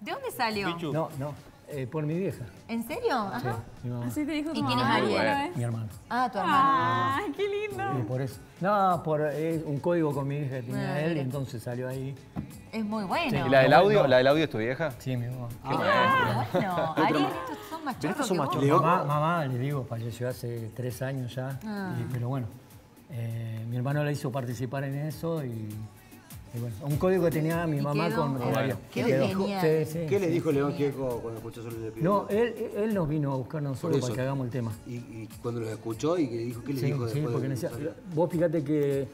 ¿De dónde salió? No, no, eh, por mi vieja, ¿En serio? Ajá. mi mamá, Así te dijo tu ¿Y quién es Ariel? mi hermano. Ah, tu hermano. Ay, qué lindo. Y por eso. No, por un código con mi hija que tenía Ah, él y entonces salió ahí. Es muy bueno. ¿Y la del audio? ¿La del audio es tu vieja? Sí, mi mamá. Ah, bueno. Ariel, <laughs> estos son más que vos. Leo. Mamá, mamá, le digo, falleció hace tres años ya. Ah. y- pero bueno, eh, mi hermano la hizo participar en eso y, y bueno, un código que tenía mi mamá quedó. con, con. Sí, sí, ¿Qué sí. dijo León Gieco cuando escuchó solo le pido? No, él, él nos vino a buscar nosotros para que hagamos el tema. Y, y cuando los escuchó y que dijo, ¿qué les Sí, dijo sí, después? porque de- vos fíjate que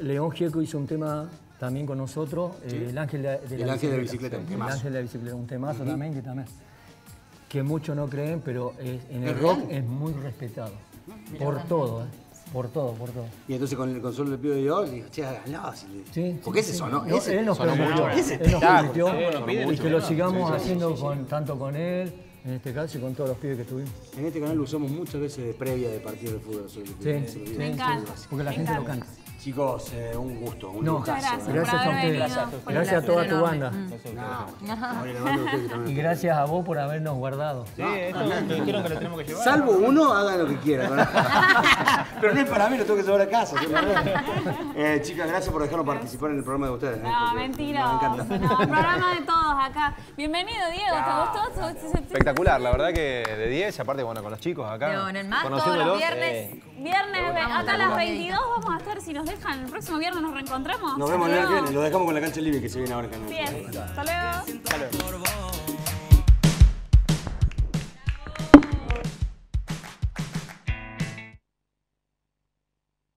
León Gieco hizo un tema también con nosotros, eh, El Ángel de, de El Ángel de la Bicicleta, un El. Ángel de la Bicicleta, un temazo también que también. Que muchos no creen, pero es- en el ¿Es rock real? es muy respetado. Por todo, ¿eh? Por todo, por todo. Y entonces con el console le pido de Dios, dijo, che, háganlo. Sí, Porque sí, ese sí. sonó. No, ese él nos sonó permitió, mucho. Ese él nos permitió Sí, y que lo sigamos Sí, sí, haciendo sí, con, tanto con él, en este caso, y con todos los pibes que tuvimos. En este canal lo usamos muchas veces de previa de partido de fútbol. Pido, Sí, digo. Me encanta. porque la gente lo canta. Chicos, eh, un gusto, un No, gracias. ¿eh? A ustedes. Gracias a toda tu banda. No. Y gracias a vos por habernos guardado. Sí, esto me dijeron que lo tenemos que llevar. Salvo uno, hagan lo que quieran. Pero no es para mí, lo tengo que llevar a casa. ¿sí? eh, chicas, gracias por dejarnos participar en el programa de ustedes. ¿eh? No, mentira. Nos encanta. No, programa de todos acá. Bienvenido, Diego. ¿Te gustó? ¿Te- te- te- Espectacular, la verdad que de 10, aparte, bueno, con los chicos acá. De Don Más, todos los viernes. Viernes, Vamos acá a a las la 22 vamos a estar, si nos dejan, el próximo viernes nos reencontramos. Nos vemos el Hasta viene. Lo dejamos con la cancha libre que se viene ahora en. Bien, hasta luego. Hasta luego.